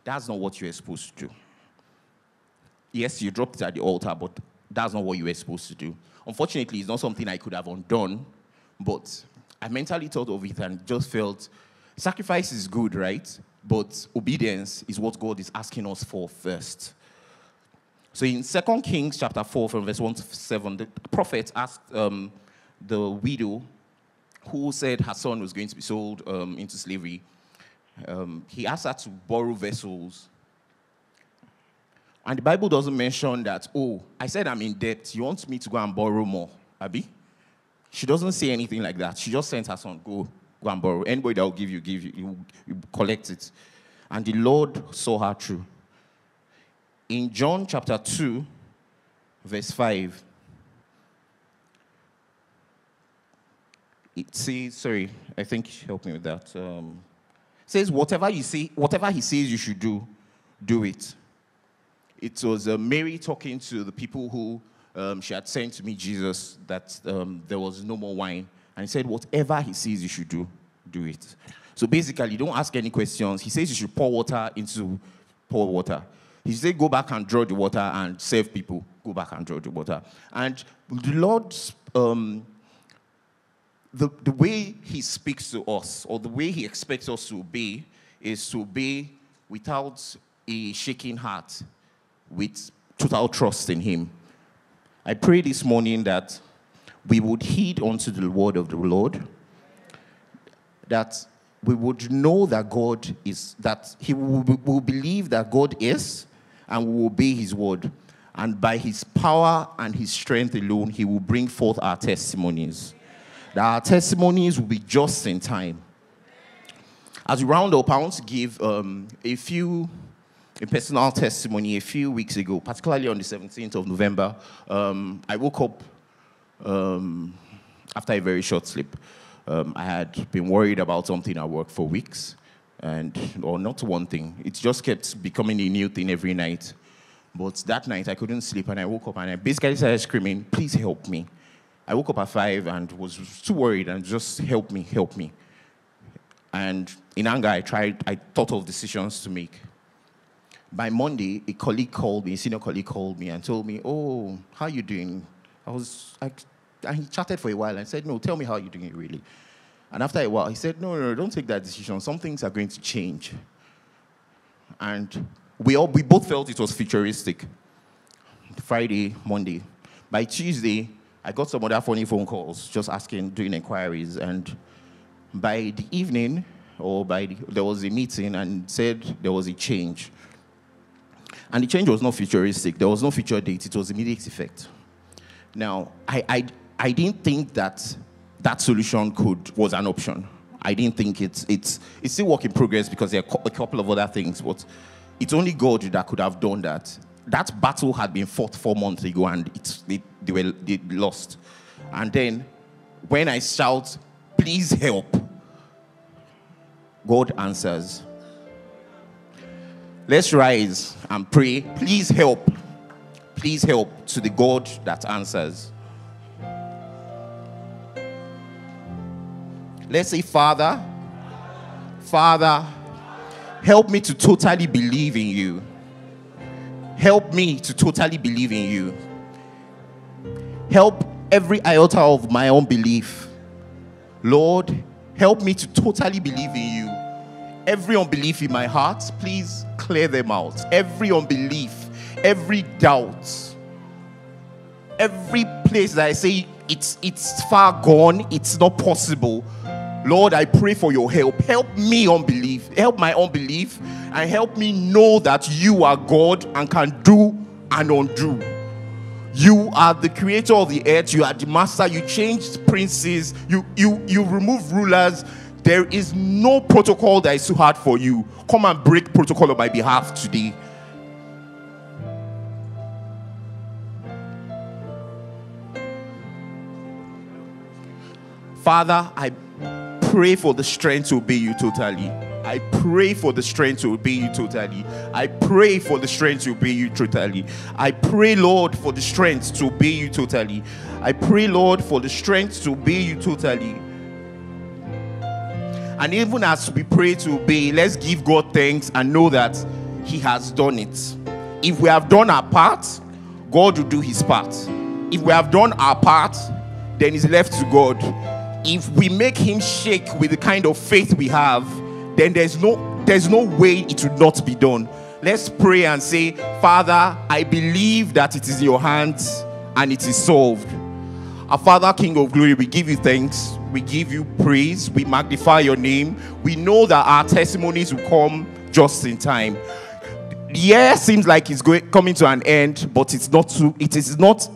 that's not what you're supposed to do. Yes, you dropped it at the altar, but that's not what you were supposed to do. Unfortunately, it's not something I could have undone, but I mentally thought of it and just felt sacrifice is good, right? But obedience is what God is asking us for first. So in 2 Kings chapter 4, from verse 1 to 7, the prophet asked um, the widow who said her son was going to be sold um, into slavery, um, he asked her to borrow vessels. And the Bible doesn't mention that, oh, I said I'm in debt. You want me to go and borrow more, Abby? She doesn't say anything like that. She just sent her son, go, go and borrow. Anybody that will give you, give you, you, collect it. And the Lord saw her through. In John chapter 2, verse 5, it says, sorry, I think you help me with that. Um, says, whatever you see, whatever he says you should do, do it. It was uh, Mary talking to the people who um, she had sent to meet Jesus that um, there was no more wine. And he said, whatever he says you should do, do it. So basically, don't ask any questions. He says you should pour water into pour water. He said, go back and draw the water and save people. Go back and draw the water. And the Lord's, um, the, the way he speaks to us, or the way he expects us to obey, is to obey without a shaking heart, with total trust in him. I pray this morning that we would heed unto the word of the Lord, that we would know that God is, that he will, will believe that God is, and will obey his word. And by his power and his strength alone, he will bring forth our testimonies. That our testimonies will be just in time. As we round up, I want to give um, a few a personal testimony a few weeks ago, particularly on the 17th of November. Um, I woke up um, after a very short sleep. Um, I had been worried about something at work for weeks, and or not one thing. It just kept becoming a new thing every night. But that night I couldn't sleep, and I woke up and I basically started screaming, "Please help me!" I woke up at five and was too worried and just help me, help me. And in anger, I tried. I thought of decisions to make by Monday, a colleague called me, a senior colleague called me and told me, "Oh, how are you doing?" I was, I, and he chatted for a while and said, "No, tell me how you're doing really." And after a while, he said, "No, no, no, don't take that decision. Some things are going to change." And we all, we both felt it was futuristic. Friday, Monday, by Tuesday, I got some other funny phone calls, just asking, doing inquiries, and by the evening, or by the, there was a meeting and said there was a change. And the change was not futuristic. There was no future date. It was immediate effect. Now, I, I, I didn't think that that solution could was an option. I didn't think it's it's it's still work in progress because there are a couple of other things, but it's only God that could have done that. That battle had been fought four months ago, and it's they, they were they lost. And then, when I shout, "Please help," God answers. Let's rise and pray. Please help. Please help to the God that answers. Let's say, Father, Father, help me to totally believe in you. Help me to totally believe in you. Help every iota of my own belief. Lord, help me to totally believe in you. Every unbelief in my heart, please clear them out. Every unbelief, every doubt, every place that I say it's it's far gone, it's not possible. Lord, I pray for your help. Help me unbelief. Help my unbelief and help me know that you are God and can do and undo. You are the creator of the earth. You are the master. You changed princes. You you you remove rulers There is no protocol that is too hard for you. Come and break protocol on my behalf today. Father, I pray for the strength to obey you totally. I pray for the strength to obey you totally. I pray for the strength to obey you totally. I pray, Lord, for the strength to obey you totally. I pray, Lord, for the strength to obey you totally. And even as we pray to obey, let's give God thanks and know that He has done it. If we have done our part, God will do His part. If we have done our part, then it's left to God. If we make Him shake with the kind of faith we have, then there's no there's no way it would not be done. Let's pray and say, Father, I believe that it is in your hands and it is solved. Our Father, King of glory, we give you thanks. We give you praise. We magnify your name. We know that our testimonies will come just in time. The year seems like it's going coming to an end, but it's not too, it is not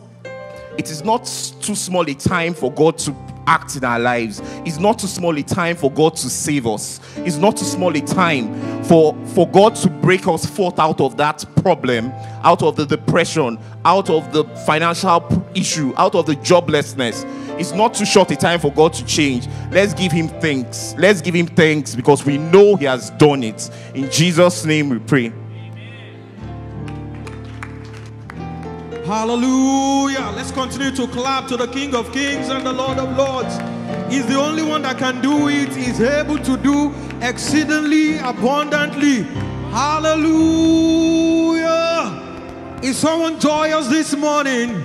it is not too small a time for God to act in our lives. It's not too small a time for God to save us. It's not too small a time for, for God to break us forth out of that problem, out of the depression, out of the financial issue, out of the joblessness. It's not too short a time for God to change. Let's give Him thanks. Let's give Him thanks because we know He has done it. In Jesus' name we pray. Hallelujah. Let's continue to clap to the King of Kings and the Lord of Lords. He's the only one that can do it. He's able to do exceedingly abundantly. Hallelujah. Is someone joyous this morning?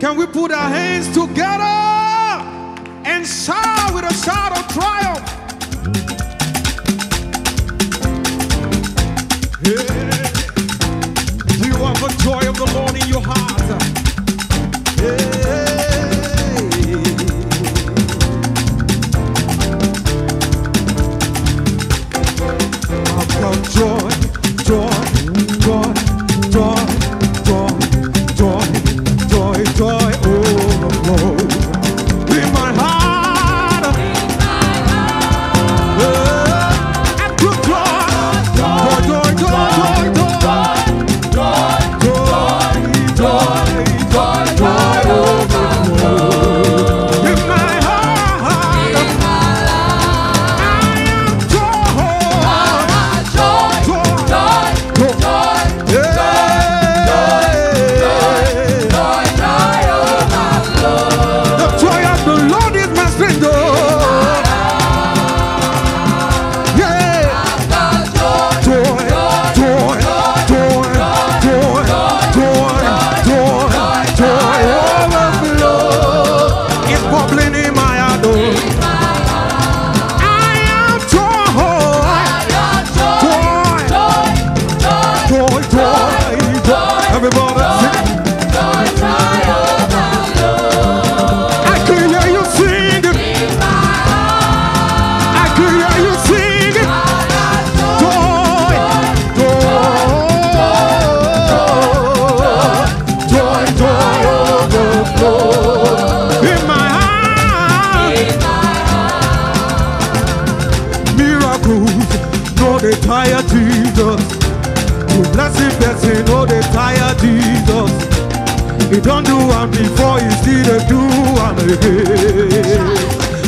Can we put our hands together and shout with a shout of triumph? Your heart?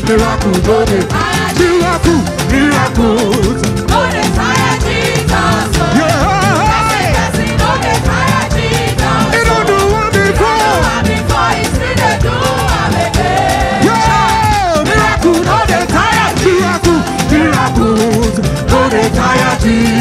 Miracle, glory, miracle, miracles. No desire, Jesus. Yeah. Blessing, blessing, no desire, Jesus. He don't do what before. He don't do what before. He's still the doer, baby. Yeah. Miracle, no desire, miracle, miracles. No desire, Jesus.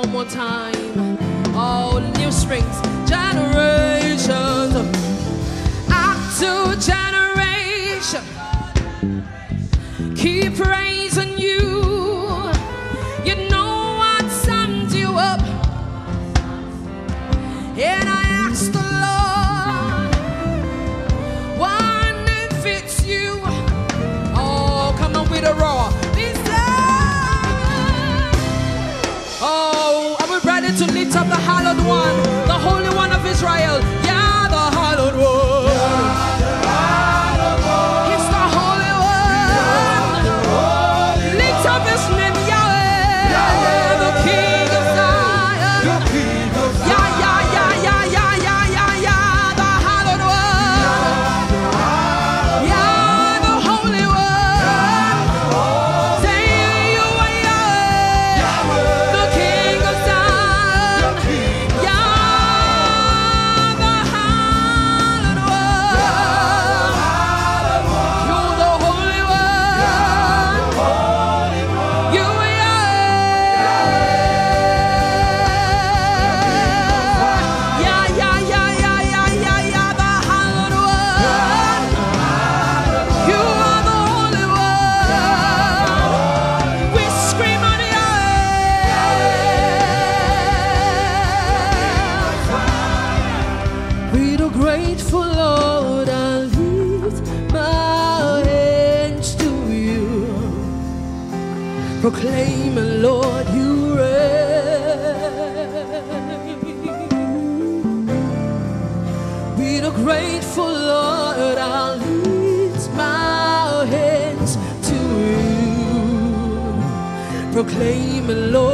one more time. all new strings. generations, up to generation. Keep praising you. You know what sums you up. And of the Hallowed One, the Holy One of Israel, below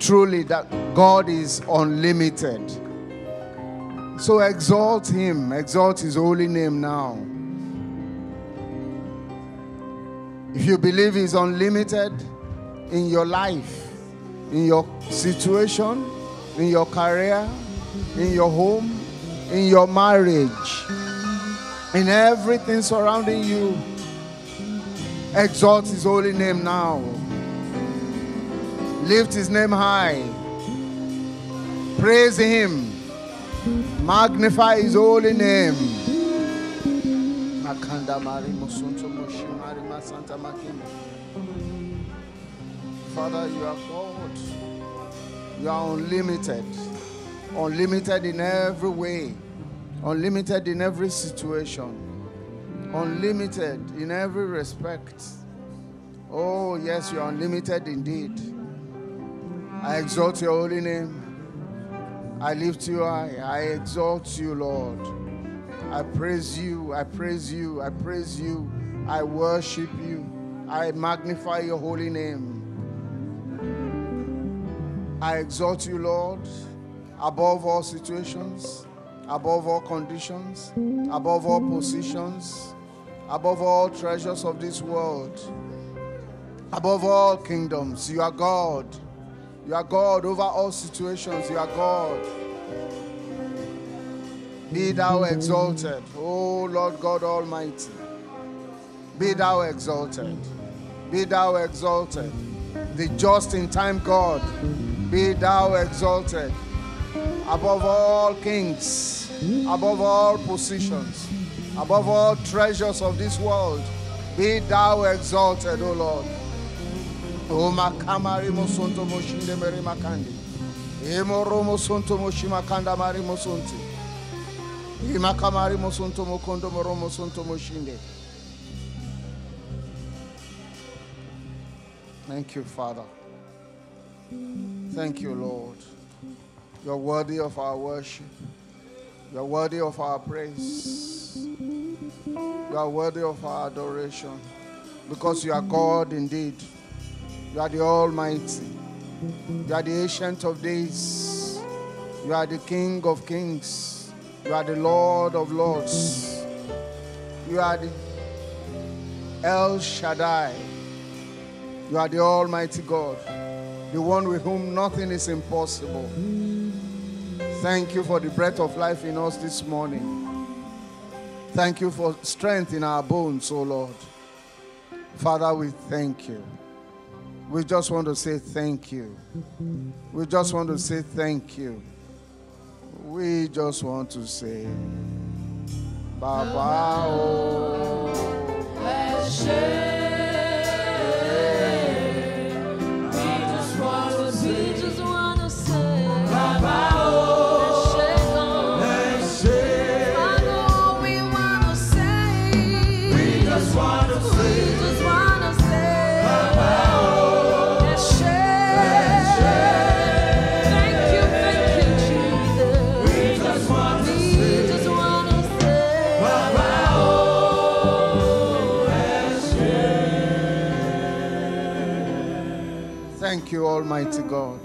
truly that God is unlimited. So exalt him, exalt his holy name now. If you believe he's unlimited in your life, in your situation, in your career, in your home, in your marriage, in everything surrounding you, exalt his holy name now. Lift his name high. Praise him. Magnify his holy name. Father, you are God. You are unlimited. Unlimited in every way. Unlimited in every situation. Unlimited in every respect. Oh, yes, you are unlimited indeed. I exalt your holy name. I lift you high. I exalt you, Lord. I praise you. I praise you. I praise you. I worship you. I magnify your holy name. I exalt you, Lord, above all situations, above all conditions, above all positions, above all treasures of this world, above all kingdoms. You are God. You are God over all situations. You are God. Be thou exalted, O Lord God Almighty. Be thou exalted. Be thou exalted. The just in time God. Be thou exalted. Above all kings, above all positions, above all treasures of this world. Be thou exalted, O Lord. Mosonto moshinde makandi. Moshimakanda mari mosonto mokondo moro mosonto moshinde. Thank you, Father. Thank you, Lord. You're worthy of our worship. You're worthy of our praise. You are worthy of our adoration. Because you are God indeed. You are the Almighty. You are the Ancient of Days. You are the King of Kings. You are the Lord of Lords. You are the El Shaddai. You are the Almighty God, the one with whom nothing is impossible. Thank you for the breath of life in us this morning. Thank you for strength in our bones, O Lord. Father, we thank you. We just want to say thank you. We just want to say thank you. We just want to say, Baba. Oh. Thank you, Almighty God,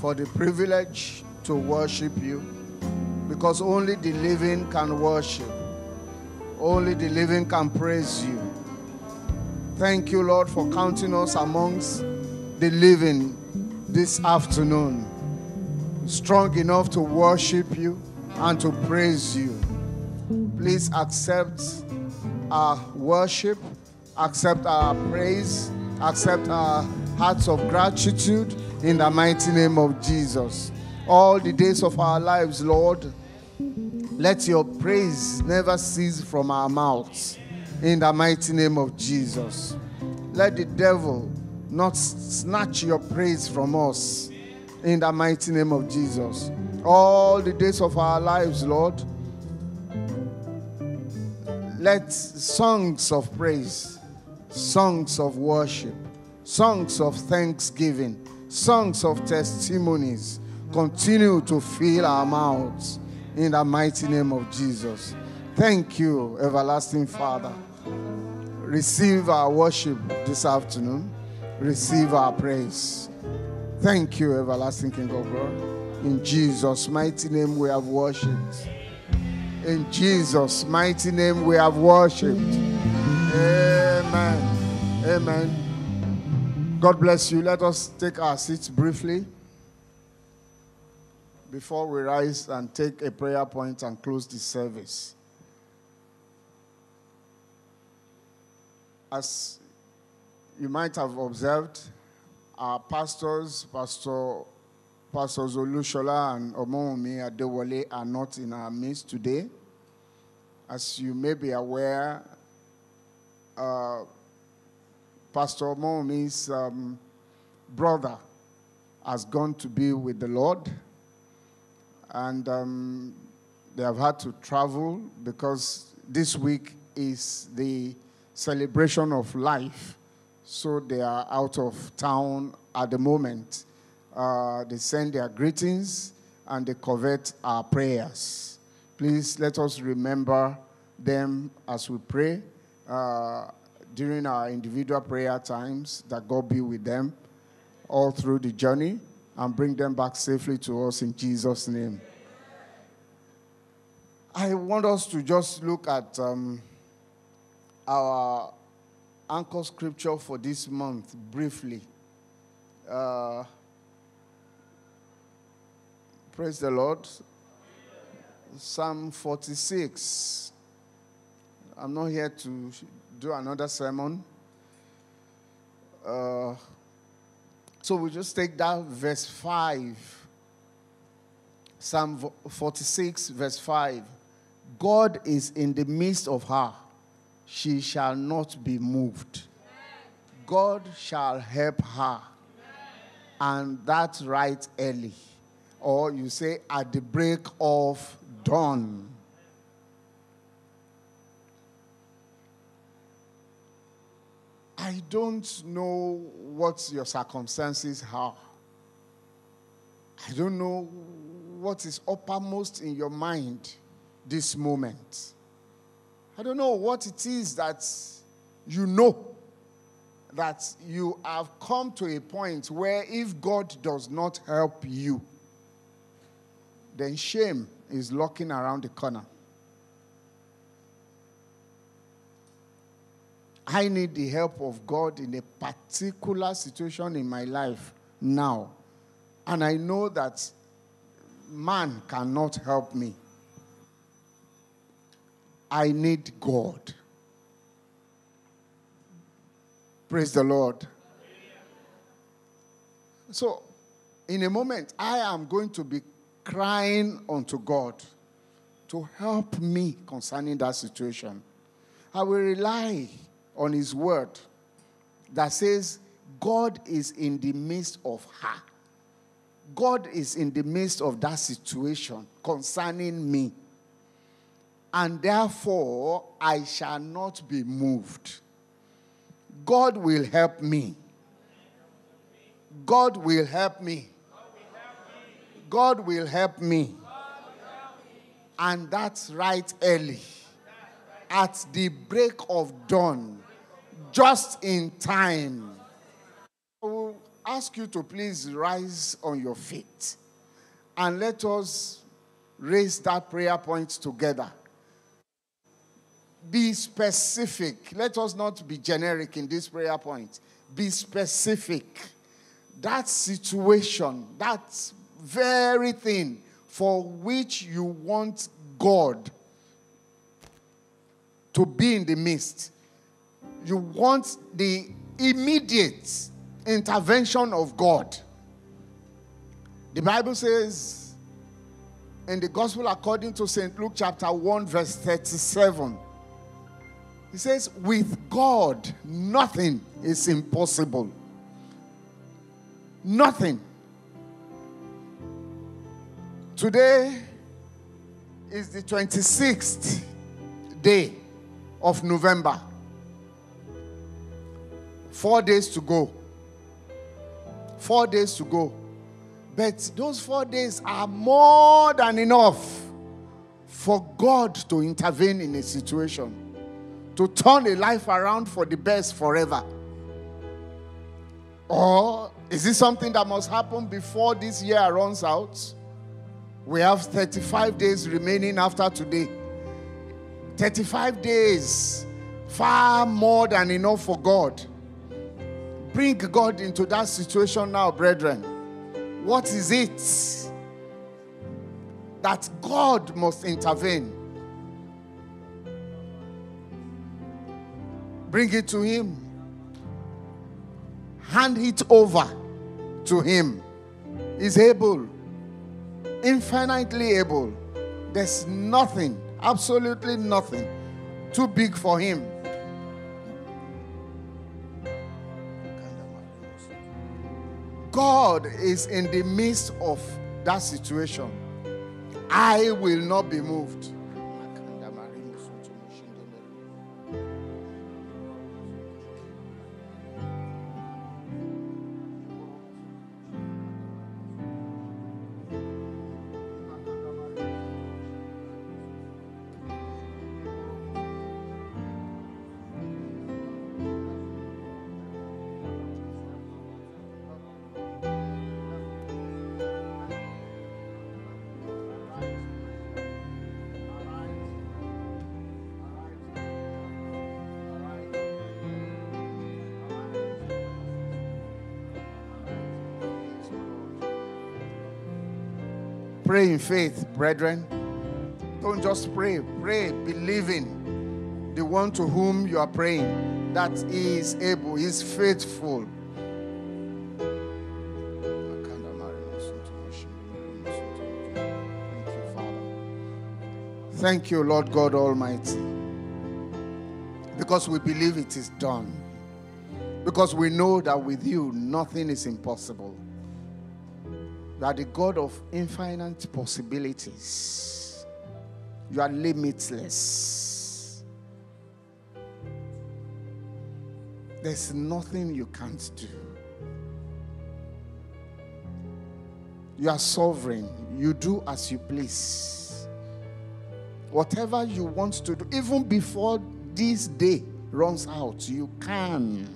for the privilege to worship you because only the living can worship, only the living can praise you. Thank you, Lord, for counting us amongst the living this afternoon, strong enough to worship you and to praise you. Please accept our worship, accept our praise, accept our hearts of gratitude in the mighty name of Jesus. All the days of our lives, Lord, let your praise never cease from our mouths in the mighty name of Jesus. Let the devil not snatch your praise from us in the mighty name of Jesus. All the days of our lives, Lord, let songs of praise, songs of worship, songs of thanksgiving, songs of testimonies continue to fill our mouths in the mighty name of Jesus. Thank you, everlasting Father. Receive our worship this afternoon. Receive our praise. Thank you, everlasting King of glory. In Jesus' mighty name we have worshipped. In Jesus' mighty name we have worshipped. Amen. Amen. God bless you. Let us take our seats briefly before we rise and take a prayer point and close the service. As you might have observed, our pastors, Pastor Pastor Olushola and Omomi Adewale, are not in our midst today. As you may be aware, uh, Pastor Omomi's um, brother has gone to be with the Lord, and um, they have had to travel because this week is the celebration of life. So they are out of town at the moment. Uh, they send their greetings and they covet our prayers. Please let us remember them as we pray uh, during our individual prayer times, that God be with them all through the journey and bring them back safely to us in Jesus' name. I want us to just look at um, our anchor scripture for this month briefly. Uh, praise the Lord. Psalm 46. I'm not here to do another sermon. Uh, so we just take that verse 5. Psalm 46, verse 5. God is in the midst of her she shall not be moved. God shall help her. And that's right early. Or you say at the break of dawn. I don't know what your circumstances are. I don't know what is uppermost in your mind this moment. I don't know what it is that you know that you have come to a point where if God does not help you, then shame is lurking around the corner. I need the help of God in a particular situation in my life now. And I know that man cannot help me. I need God. Praise the Lord. So, in a moment, I am going to be crying unto God to help me concerning that situation. I will rely on His word that says, God is in the midst of her. God is in the midst of that situation concerning me and therefore I shall not be moved. God will help me. God will help me. God will help me. And that's right early. At the break of dawn, just in time. I will ask you to please rise on your feet and let us raise that prayer point together be specific. Let us not be generic in this prayer point. Be specific. That situation, that very thing for which you want God to be in the midst, you want the immediate intervention of God. The Bible says in the Gospel according to St. Luke, chapter 1, verse 37 he says, with God, nothing is impossible. Nothing. Today is the 26th day of November. Four days to go. Four days to go. But those four days are more than enough for God to intervene in a situation to turn a life around for the best forever. Or Is this something that must happen before this year runs out? We have 35 days remaining after today. 35 days, far more than enough for God. Bring God into that situation now, brethren. What is it that God must intervene? Bring it to Him. Hand it over to Him. He's able, infinitely able. There's nothing, absolutely nothing, too big for Him. God is in the midst of that situation. I will not be moved. In faith, brethren. Don't just pray, pray believing the one to whom you are praying that he is able, he is faithful. Thank you, Father. Thank you, Lord God Almighty. Because we believe it is done. Because we know that with you nothing is impossible. Are the God of infinite possibilities. You are limitless. There's nothing you can't do. You are sovereign. You do as you please. Whatever you want to do, even before this day runs out, you can.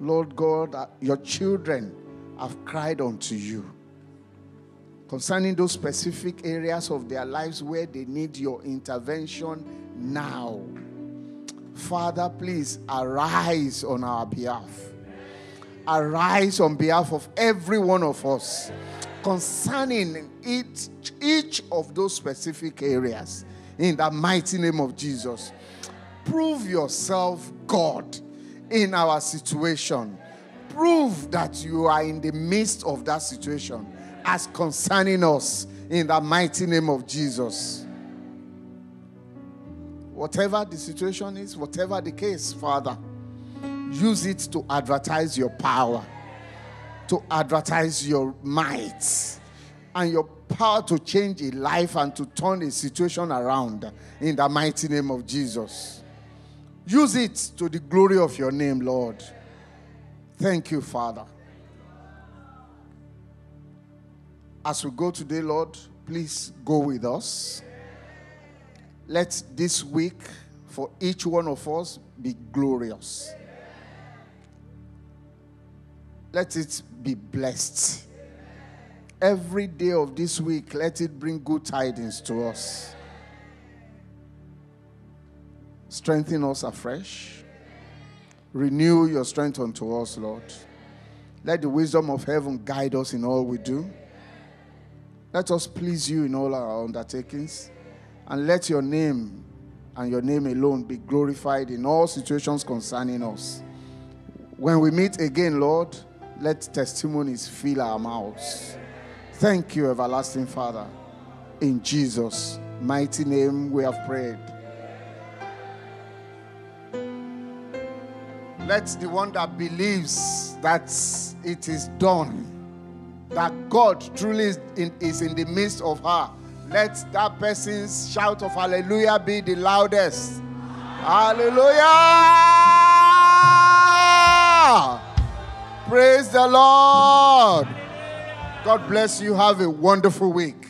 Lord God, uh, your children have cried unto you concerning those specific areas of their lives where they need your intervention now. Father, please arise on our behalf. Arise on behalf of every one of us concerning each, each of those specific areas in the mighty name of Jesus. Prove yourself God in our situation. Prove that you are in the midst of that situation as concerning us in the mighty name of Jesus. Whatever the situation is, whatever the case, Father, use it to advertise your power, to advertise your might, and your power to change a life and to turn a situation around in the mighty name of Jesus. Use it to the glory of your name, Lord. Thank you, Father. As we go today, Lord, please go with us. Let this week for each one of us be glorious. Let it be blessed. Every day of this week, let it bring good tidings to us. Strengthen us afresh. Renew your strength unto us, Lord. Let the wisdom of heaven guide us in all we do. Let us please you in all our undertakings. And let your name and your name alone be glorified in all situations concerning us. When we meet again, Lord, let testimonies fill our mouths. Thank you, everlasting Father. In Jesus' mighty name we have prayed. Let the one that believes that it is done, that God truly is in, is in the midst of her, let that person's shout of hallelujah be the loudest. Hallelujah! Praise the Lord. God bless you. Have a wonderful week.